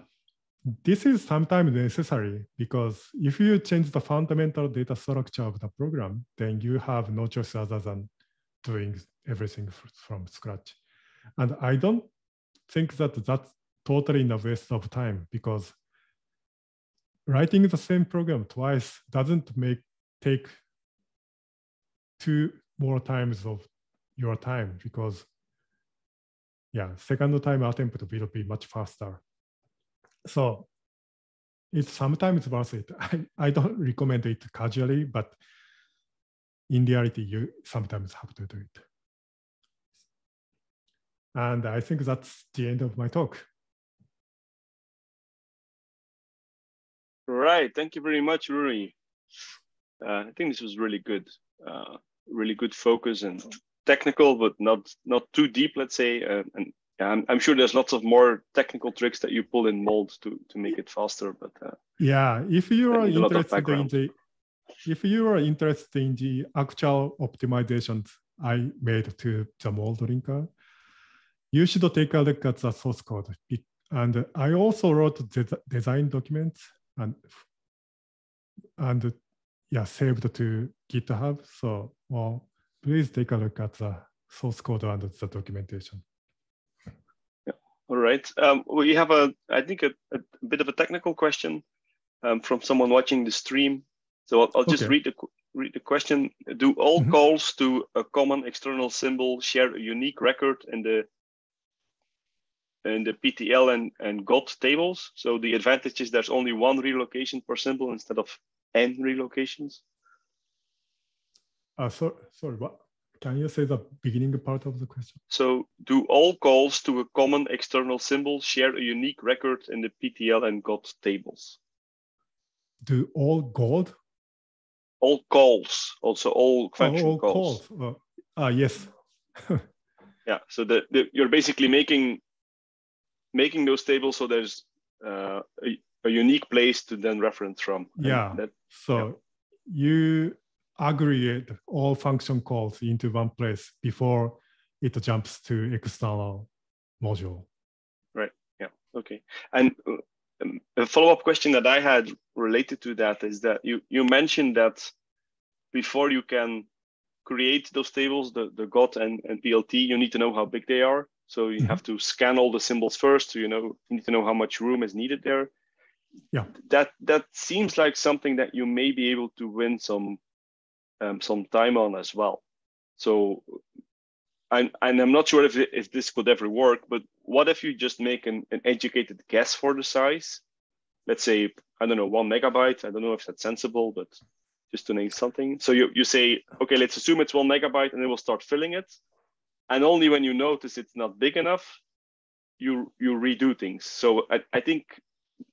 Speaker 2: this is sometimes necessary because if you change the fundamental data structure of the program, then you have no choice other than doing everything from scratch. And I don't think that that's totally in a waste of time because writing the same program twice doesn't make take two more times of your time because yeah, second time attempt will be much faster. So it's sometimes worth it. I, I don't recommend it casually, but in reality, you sometimes have to do it. And I think that's the end of my talk.
Speaker 1: Right. Thank you very much, Rui. Uh, I think this was really good. Uh, really good focus and technical, but not not too deep, let's say. Uh, and I'm, I'm, sure there's lots of more technical tricks that you pull in mold to to make it faster. But uh,
Speaker 2: yeah, if you are interested in the if you are interested in the actual optimizations I made to the mold linker, you should take a look at the source code. And I also wrote the design documents and and yeah, saved to GitHub. So well, please take a look at the source code and the documentation.
Speaker 1: All right. Um, we have a, I think, a, a bit of a technical question um, from someone watching the stream. So I'll, I'll just okay. read the read the question. Do all mm -hmm. calls to a common external symbol share a unique record in the in the PTL and, and GOT tables? So the advantage is there's only one relocation per symbol instead of n relocations.
Speaker 2: Uh, so, sorry, what? Can you say the beginning part of the question?
Speaker 1: So do all calls to a common external symbol share a unique record in the PTL and GOT tables?
Speaker 2: Do all GOT?
Speaker 1: All calls, also all function
Speaker 2: oh, all
Speaker 1: calls.
Speaker 2: calls. Uh, uh, yes.
Speaker 1: yeah, so the, the, you're basically making making those tables so there's uh, a, a, unique place to then reference from.
Speaker 2: Yeah. That, so yeah. you aggregate all function calls into one place before it jumps to external module.
Speaker 1: Right. Yeah. Okay. And um, a follow-up question that I had related to that is that you you mentioned that before you can create those tables, the, the GOT and, and PLT, you need to know how big they are. So you mm-hmm. have to scan all the symbols first. So you know you need to know how much room is needed there.
Speaker 2: Yeah.
Speaker 1: That that seems like something that you may be able to win some um, some time on as well. So I'm, and I'm not sure if, if this could ever work, but what if you just make an, an educated guess for the size? Let's say, I don't know, one megabyte. I don't know if that's sensible, but just to name something. So you, you say, okay, let's assume it's one megabyte and then we'll start filling it. And only when you notice it's not big enough, you, you redo things. So I, I think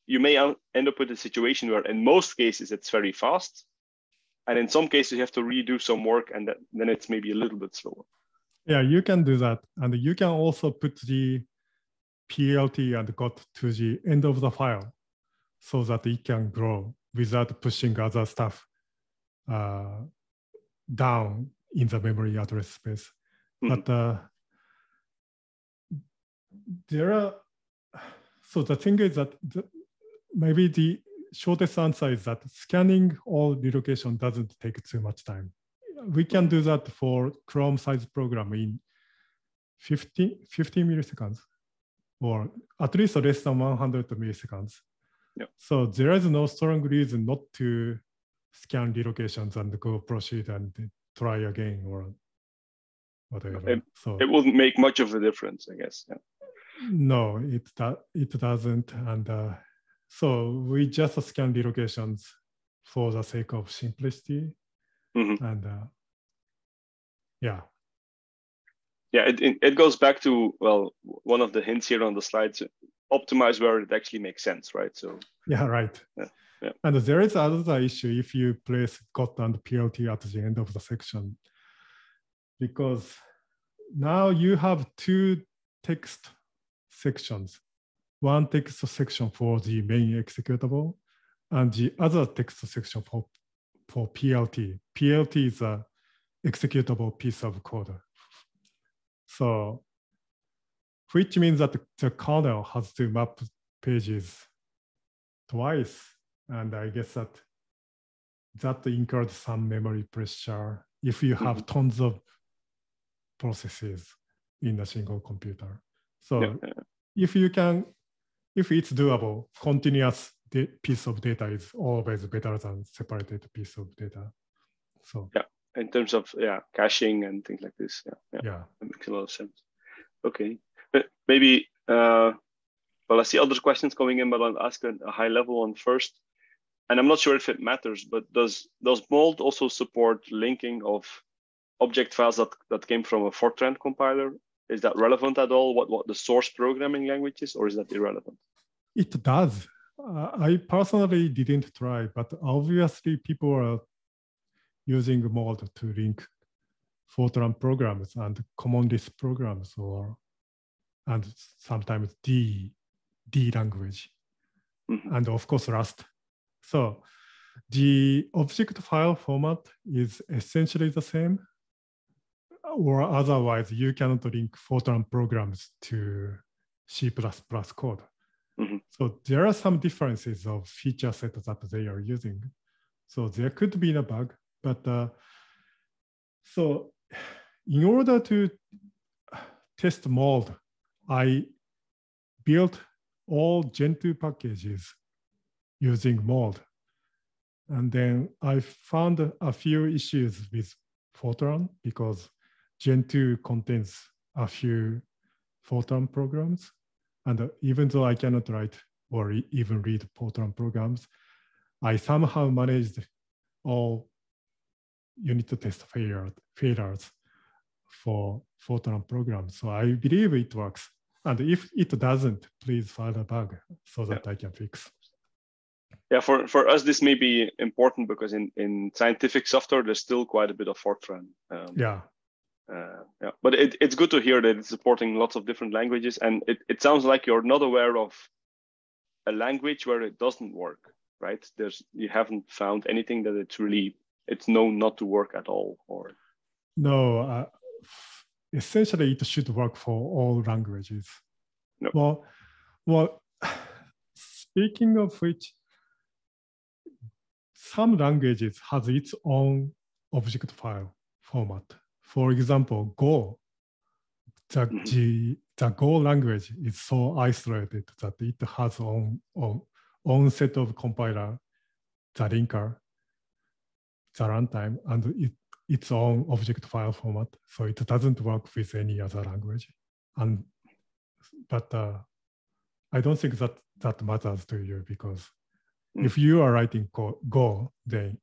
Speaker 1: you may end up with a situation where in most cases it's very fast, and in some cases you have to redo some work and that, then it's maybe a little bit slower.
Speaker 2: Yeah you can do that. And you can also put the plt and got to the end of the file so that it can grow without pushing other stuff uh, down in the memory address space. Mm-hmm. but uh, there are so the thing is that the, maybe the shortest answer is that scanning all relocation doesn't take too much time. We can do that for Chrome size program in 50, 50 milliseconds or at least less than 100 milliseconds.
Speaker 1: Yeah.
Speaker 2: So there is no strong reason not to scan relocations and go proceed and try again or whatever.
Speaker 1: It,
Speaker 2: so
Speaker 1: it wouldn't make much of a difference, I guess. Yeah.
Speaker 2: No, it it doesn't, and uh, so we just scan the locations for the sake of simplicity.
Speaker 1: Mm-hmm.
Speaker 2: And uh, yeah.
Speaker 1: Yeah, it, it goes back to, well, one of the hints here on the slides, optimize where it actually makes sense, right? So
Speaker 2: yeah, right.
Speaker 1: Yeah. Yeah.
Speaker 2: And there is another issue if you place GOT and PLT at the end of the section, because now you have two text sections one text section for the main executable and the other text section for, for PLT. PLT is a executable piece of code. So, which means that the kernel has to map pages twice, and I guess that that incurred some memory pressure if you have mm-hmm. tons of processes in a single computer. So yeah. if you can, if it's doable, continuous piece of data is always better than separated piece of data. So
Speaker 1: yeah, in terms of yeah caching and things like this, yeah,
Speaker 2: yeah, yeah.
Speaker 1: that makes a lot of sense. Okay, but maybe uh, well, I see other questions coming in, but I'll ask a, a high level one first. And I'm not sure if it matters, but does does Mold also support linking of object files that, that came from a Fortran compiler? Is that relevant at all? What what the source programming language is, or is that irrelevant?
Speaker 2: It does. Uh, I personally didn't try, but obviously people are using Mold to link Fortran programs and common Lisp programs or and sometimes D D language, mm-hmm. and of course Rust. So the object file format is essentially the same, or otherwise you cannot link Fortran programs to C++ code. Mm-hmm. So there are some differences of feature set that they are using. So there could be a bug, but uh, so in order to test Mold, I built all Gentoo packages using Mold. And then I found a few issues with Fortran because Gentoo contains a few Fortran programs. And even though I cannot write or even read Fortran programs, I somehow managed all unit test failure, failures for Fortran programs. So I believe it works. And if it doesn't, please file a bug so that yeah. I can fix.
Speaker 1: Yeah, for, for us, this may be important because in, in scientific software, there's still quite a bit of Fortran.
Speaker 2: Um, yeah.
Speaker 1: Uh, yeah, but it, it's good to hear that it's supporting lots of different languages. And it, it sounds like you're not aware of a language where it doesn't work, right? There's You haven't found anything that it's really, it's known not to work at all or.
Speaker 2: No, uh, essentially it should work for all languages.
Speaker 1: No.
Speaker 2: Well, well, speaking of which, some languages has its own object file format. For example, Go, the, mm-hmm. The Go language is so isolated that it has own, own, own set of compiler, the linker, the runtime, and it its own object file format, so it doesn't work with any other language. And but uh, I don't think that that matters to you because mm. if you are writing Go, then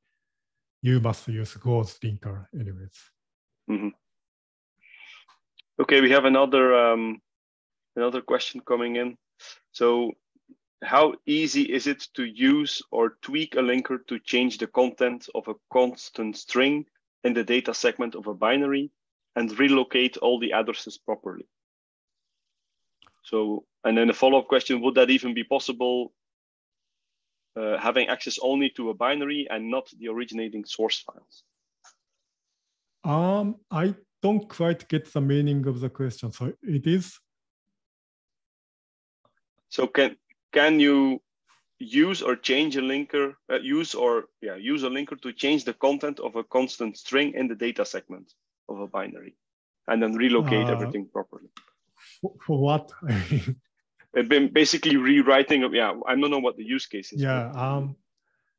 Speaker 2: you must use Go's linker anyways.
Speaker 1: Mm-hmm. Okay, we have another um, another question coming in. So, how easy is it to use or tweak a linker to change the content of a constant string in the data segment of a binary and relocate all the addresses properly. So, and then a follow-up question, would that even be possible uh, having access only to a binary and not the originating source files?
Speaker 2: Um, I don't quite get the meaning of the question. So it is.
Speaker 1: So can can you use or change a linker, uh, use or yeah, use a linker to change the content of a constant string in the data segment of a binary, and then relocate uh, everything properly.
Speaker 2: For, for what?
Speaker 1: It's been basically rewriting. Yeah, I don't know what the use case is.
Speaker 2: Yeah. Um.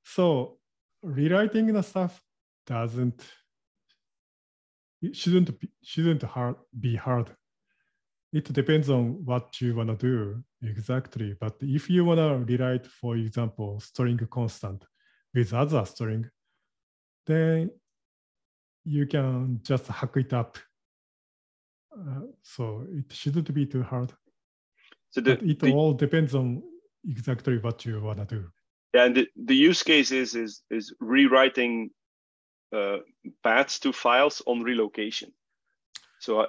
Speaker 2: So rewriting the stuff doesn't. It shouldn't be, shouldn't hard be hard it depends on what you want to do exactly. But if you want to rewrite, for example, string constant with other string, then you can just hack it up. Uh, so it shouldn't be too hard. So the, it the, all depends on exactly what you want to do.
Speaker 1: Yeah, and the, the use case is is, is rewriting uh, paths to files on relocation. So uh,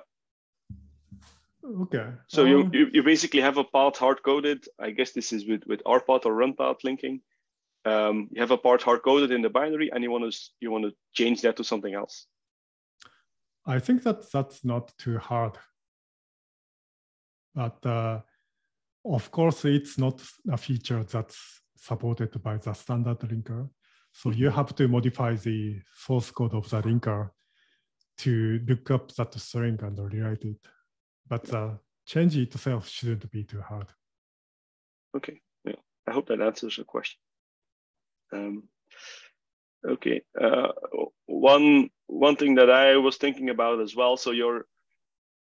Speaker 2: Okay.
Speaker 1: So um, you, you, you basically have a path hard coded. I guess this is with with rpath or runpath linking. Um, you have a part hard coded in the binary, and you want to you want to change that to something else.
Speaker 2: I think that that's not too hard. But uh, of course, it's not a feature that's supported by the standard linker. So you have to modify the source code of the linker to look up that string and rewrite it. But the change itself shouldn't be too hard.
Speaker 1: Okay, yeah. I hope that answers the question. Um, okay, uh, one one thing that I was thinking about as well. So your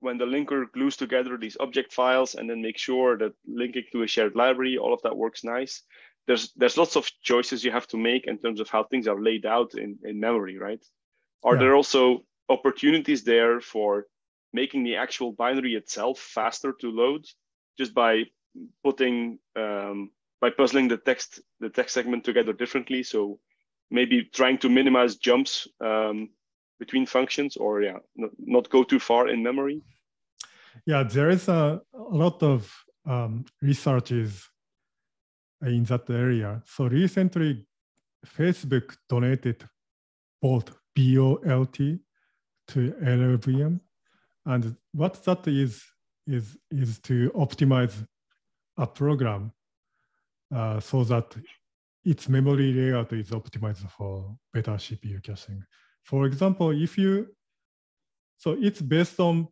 Speaker 1: when the linker glues together these object files and then make sure that linking to a shared library, all of that works nice. There's there's lots of choices you have to make in terms of how things are laid out in, in memory, right? Are yeah. there also opportunities there for making the actual binary itself faster to load just by putting um, by puzzling the text the text segment together differently so maybe trying to minimize jumps um, between functions or yeah not, not, go too far in memory
Speaker 2: yeah there is a, a lot of um, researches in that area so recently facebook donated both bolt to llvm and what that is is is to optimize a program uh, so that its memory layout is optimized for better CPU caching. For example, if you, so it's based on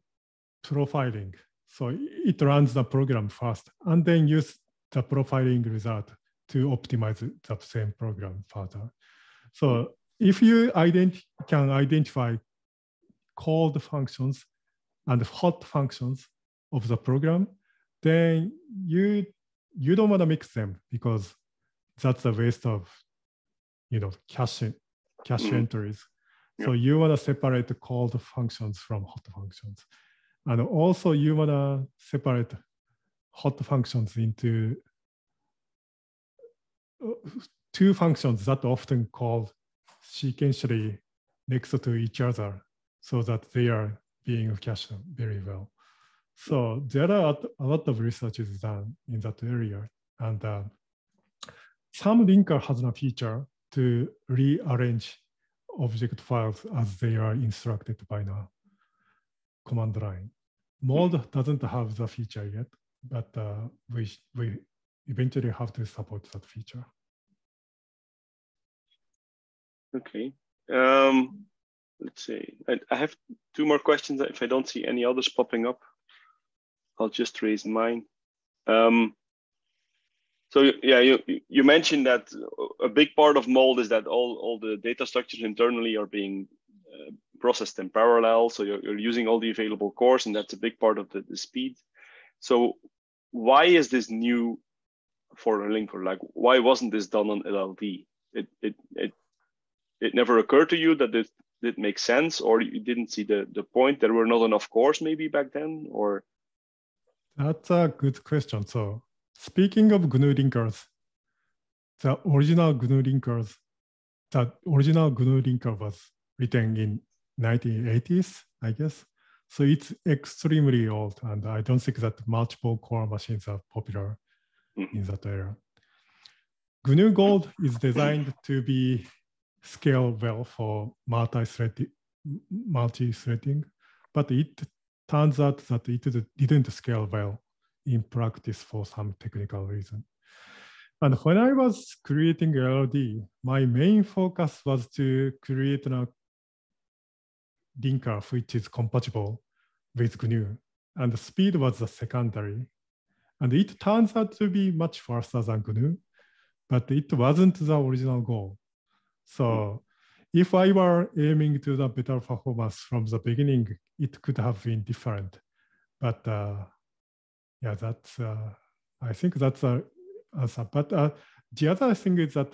Speaker 2: profiling. So it runs the program first and then use the profiling result to optimize the same program further. So if you ident can identify cold functions and hot functions of the program, then you you don't want to mix them because that's a waste of you know cache cache mm-hmm. entries. So you want to separate the cold functions from hot functions. And also you want to separate hot functions into uh, two functions that often called sequentially next to each other so that they are being cached very well. So there are a lot of research is done in that area. And uh, some linker has a feature to rearrange object files as they are instructed by the command line. Mold doesn't have the feature yet, but uh, we, we eventually have to support that feature.
Speaker 1: Okay. Um, let's see. I, I have two more questions. If I don't see any others popping up, I'll just raise mine. Um, so yeah, you you mentioned that a big part of mold is that all all the data structures internally are being uh, processed in parallel. So you're, you're using all the available cores, and that's a big part of the, the speed. So why is this new for linker? Like why wasn't this done on LLD? It it it it never occurred to you that it did make sense, or you didn't see the the point. There were not enough cores maybe back then, or
Speaker 2: that's a good question. So speaking of GNU linkers, the original GNU linkers, the original GNU linker was written in 1980s, I guess. So it's extremely old, and I don't think that multiple core machines are popular mm-hmm. in that era. GNU Gold is designed to be scale well for multi-threading, multi-threading, but it turns out that it didn't scale well in practice for some technical reason. And when I was creating LLD, my main focus was to create a linker which is compatible with GNU. And the speed was the secondary. And it turns out to be much faster than GNU, but it wasn't the original goal. So if I were aiming to the better performance from the beginning, it could have been different. But uh, yeah, that's uh, I think that's a answer. But uh, the other thing is that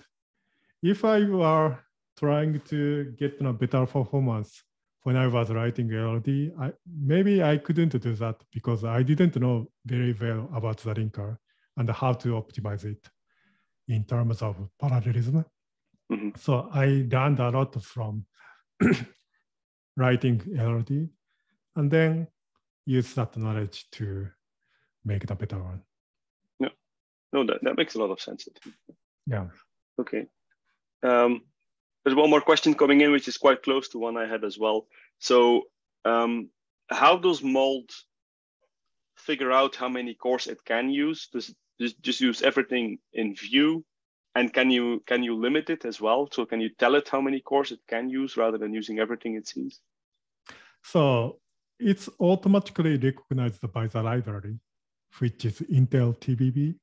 Speaker 2: if I were trying to get a better performance when I was writing LLD, I, maybe I couldn't do that because I didn't know very well about the linker and how to optimize it in terms of parallelism. Mm-hmm. So I learned a lot from writing LLD and then use that knowledge to make it a better one.
Speaker 1: Yeah, no, that, that makes a lot of sense.
Speaker 2: Yeah.
Speaker 1: Okay. Um, there's one more question coming in, which is quite close to one I had as well. So, um, how does Mold figure out how many cores it can use? Does it just use everything in view and can you can you limit it as well? So can you tell it how many cores it can use rather than using everything it sees?
Speaker 2: So it's automatically recognized by the library, which is Intel TBB.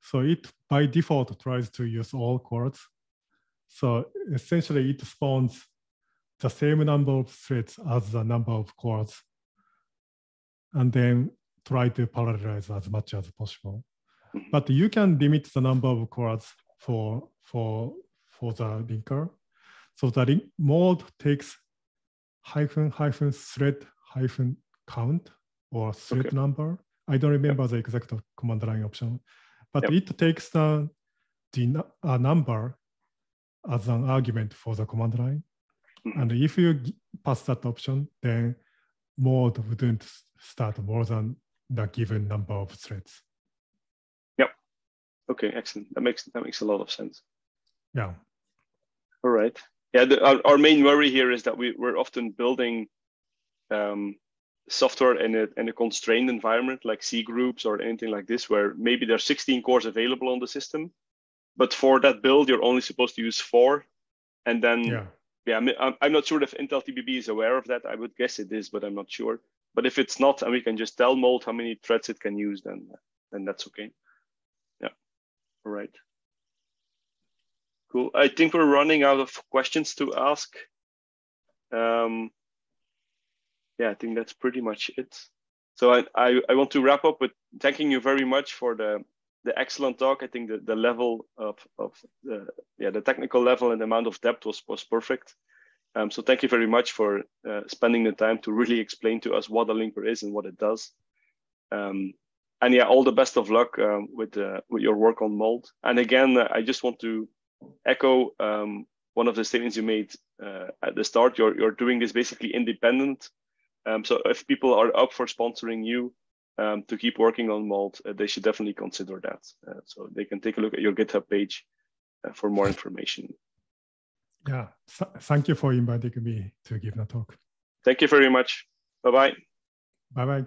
Speaker 2: So it by default tries to use all cores. So essentially it spawns the same number of threads as the number of cores and then try to parallelize as much as possible. Mm-hmm. But you can limit the number of cores for, for, for the linker. So the link mold takes hyphen hyphen thread hyphen count or thread okay. number. I don't remember yep. the exact command line option, but yep. it takes the, the uh, number as an argument for the command line. Mm-hmm. And if you pass that option, then mold wouldn't start more than the given number of threads.
Speaker 1: Yep. Okay, excellent. That makes that makes a lot of sense.
Speaker 2: Yeah.
Speaker 1: All right. Yeah, the, our, our main worry here is that we, we're often building um, software in a, in a constrained environment like C groups or anything like this, where maybe there's 16 cores available on the system, but for that build, you're only supposed to use four. And then, yeah, yeah I'm, I'm not sure if Intel TBB is aware of that. I would guess it is, but I'm not sure. But if it's not, and we can just tell Mold how many threads it can use, then, then that's okay. Yeah, all right. Cool. I think we're running out of questions to ask. Um, yeah, I think that's pretty much it. So I, I, I, want to wrap up with thanking you very much for the, the excellent talk. I think the, the level of, of the, yeah, the technical level and the amount of depth was, was perfect. Um, so thank you very much for uh, spending the time to really explain to us what a linker is and what it does. Um, and yeah, all the best of luck um, with, uh, with your work on mold. And again, I just want to echo um, one of the statements you made uh, at the start. You're, you're doing this basically independent. Um, so if people are up for sponsoring you um, to keep working on Mold, uh, they should definitely consider that. Uh, so they can take a look at your GitHub page uh, for more information.
Speaker 2: Yeah, thank you for inviting me to give the talk.
Speaker 1: Thank you very much. Bye-bye.
Speaker 2: Bye-bye.